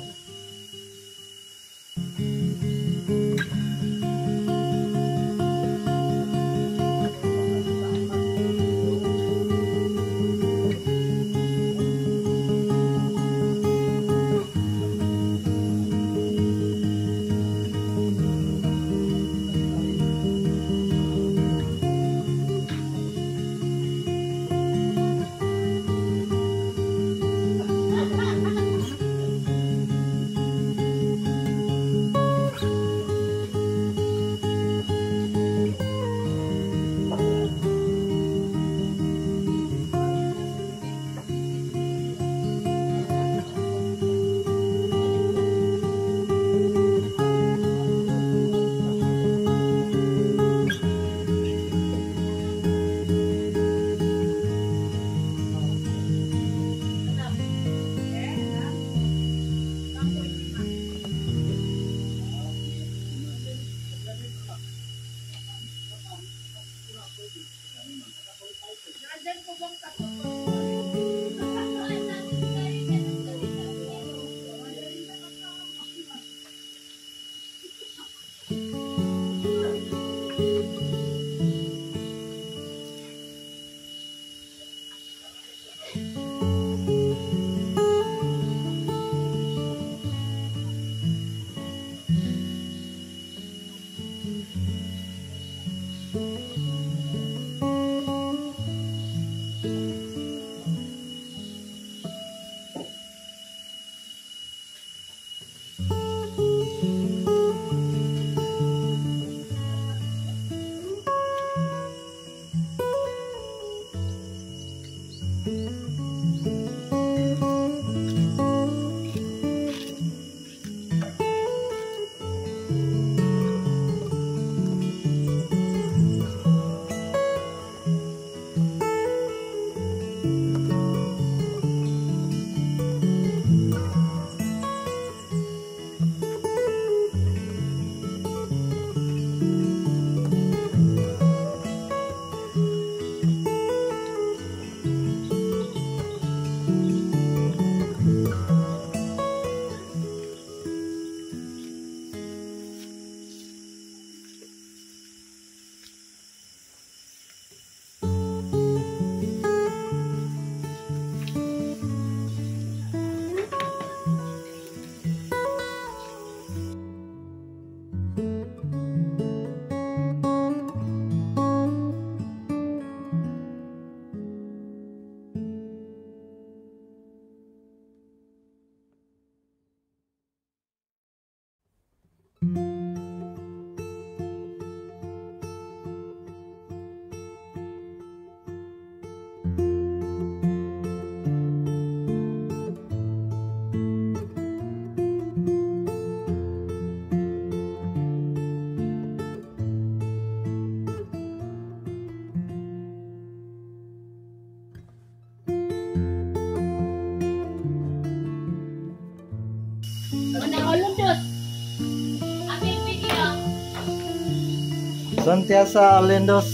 Senantiasa Alindos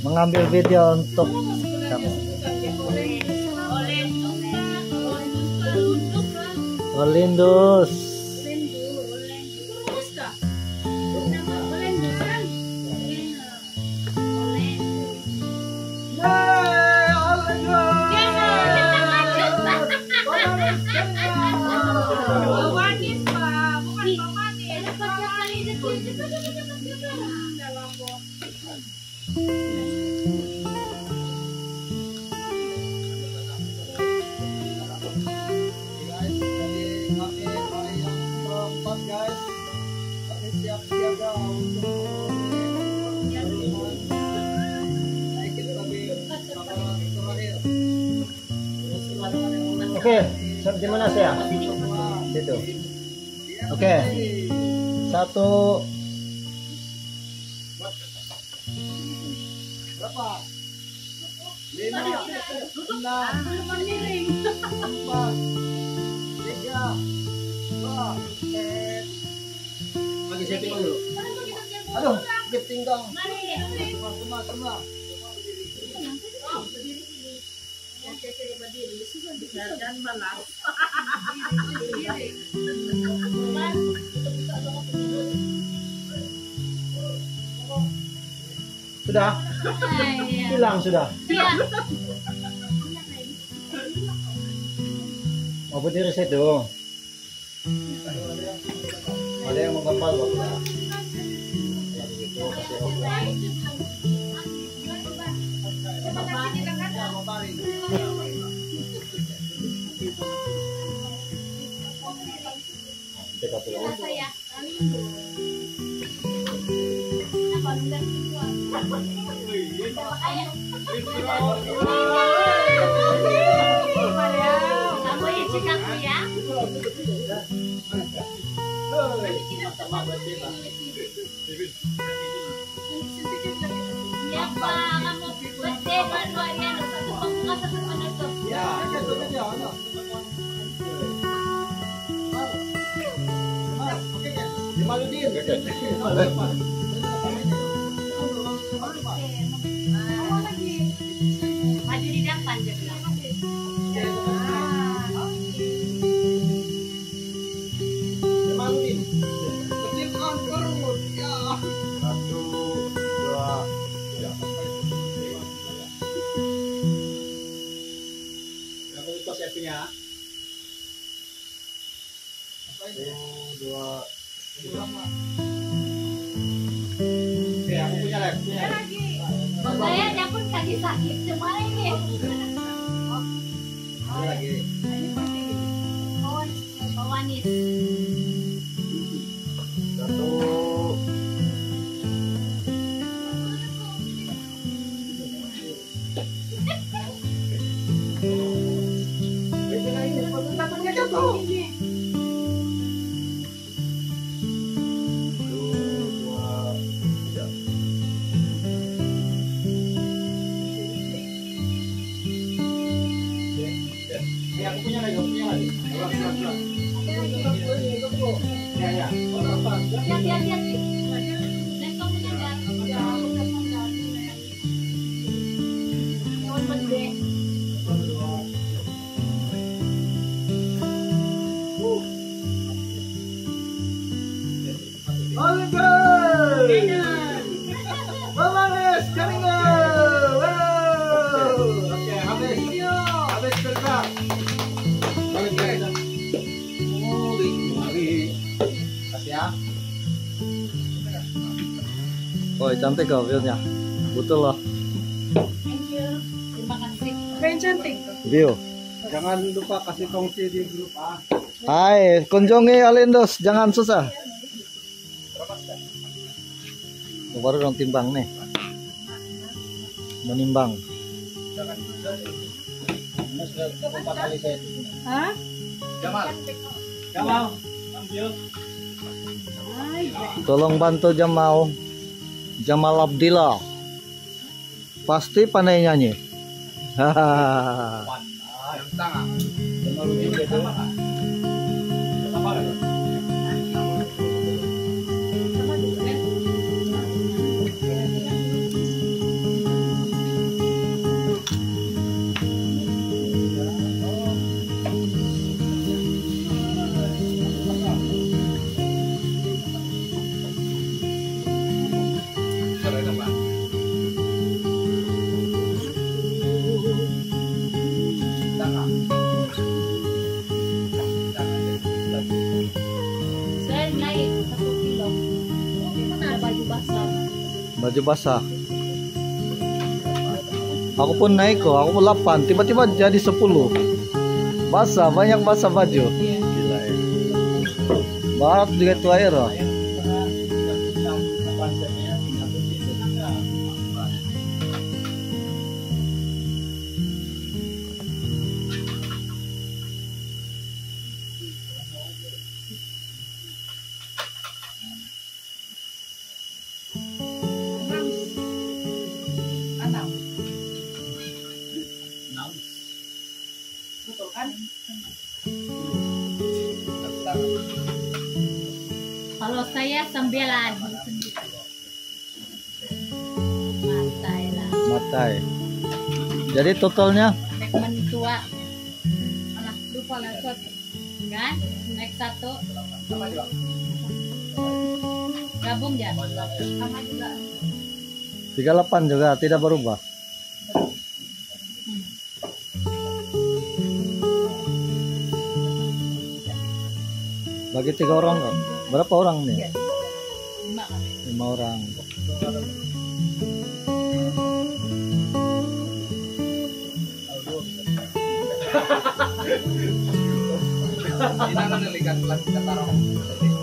mengambil video untuk kamu. Alindus. Oke, siap di mana saya? Situ. Oke. Satu. Berapa? Lima, enam, empat, tiga, dua, eh, Bagi setting dulu. aduh, tinggal. Semua, semua, semua. Sudah? Hilang sudah. Mau berdiri situ. Ada yang mau. Kalau begitu, kasih rokok. Kita pulang. Ya, gitu kan? Lima lu din. Maju di depan dia bilang. Lima lu din. Kecil kan perut. Ya. Satu, dua, tiga. Berapa itu settingnya? Satu, dua, Oke, aku punya pun kaki sakit semua ini. Lagi. Kawan, kawanis. Cantik kok view-nya. Betul loh. Thank you. Terima kasih. Kayaknya cantik. View. Jangan lupa kasih kongsi di grup A. Hai, kunjungi Alindos, jangan susah. Oh, baru dong timbang nih. Menimbang. Ini sudah empat kali saya. Hah? Jamal. Jamal. Tolong bantu Jamal. Jamal Abdillah. Pasti pandai nyanyi. Hahaha. Baju basah. Aku pun naik kok, aku pun 8, tiba-tiba jadi 10. Basah, banyak basah baju. Iya. Gila ya. Barat juga itu air oh. Jadi totalnya Naik mentua. Alah, lupa lah shot. Kan? Naik satu. Gabung ya? Sama juga. 38 juga tidak berubah. Bagi tiga orang kok. Berapa orang nih? Lima kan? Lima orang. Hindi na nalikan lang sa tarong. Oke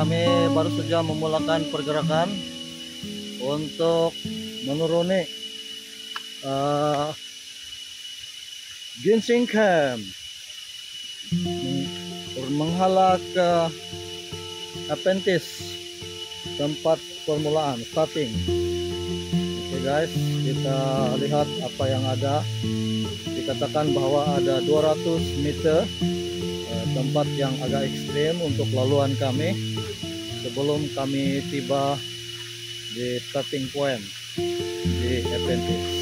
kami baru saja memulakan pergerakan untuk menuruni uh, ginseng camp Meng- menghala ke Apprentice tempat permulaan starting. Oke guys, kita lihat apa yang ada. Dikatakan bahwa ada 200 meter eh, tempat yang agak ekstrim untuk laluan kami sebelum kami tiba di starting point di Apprentice.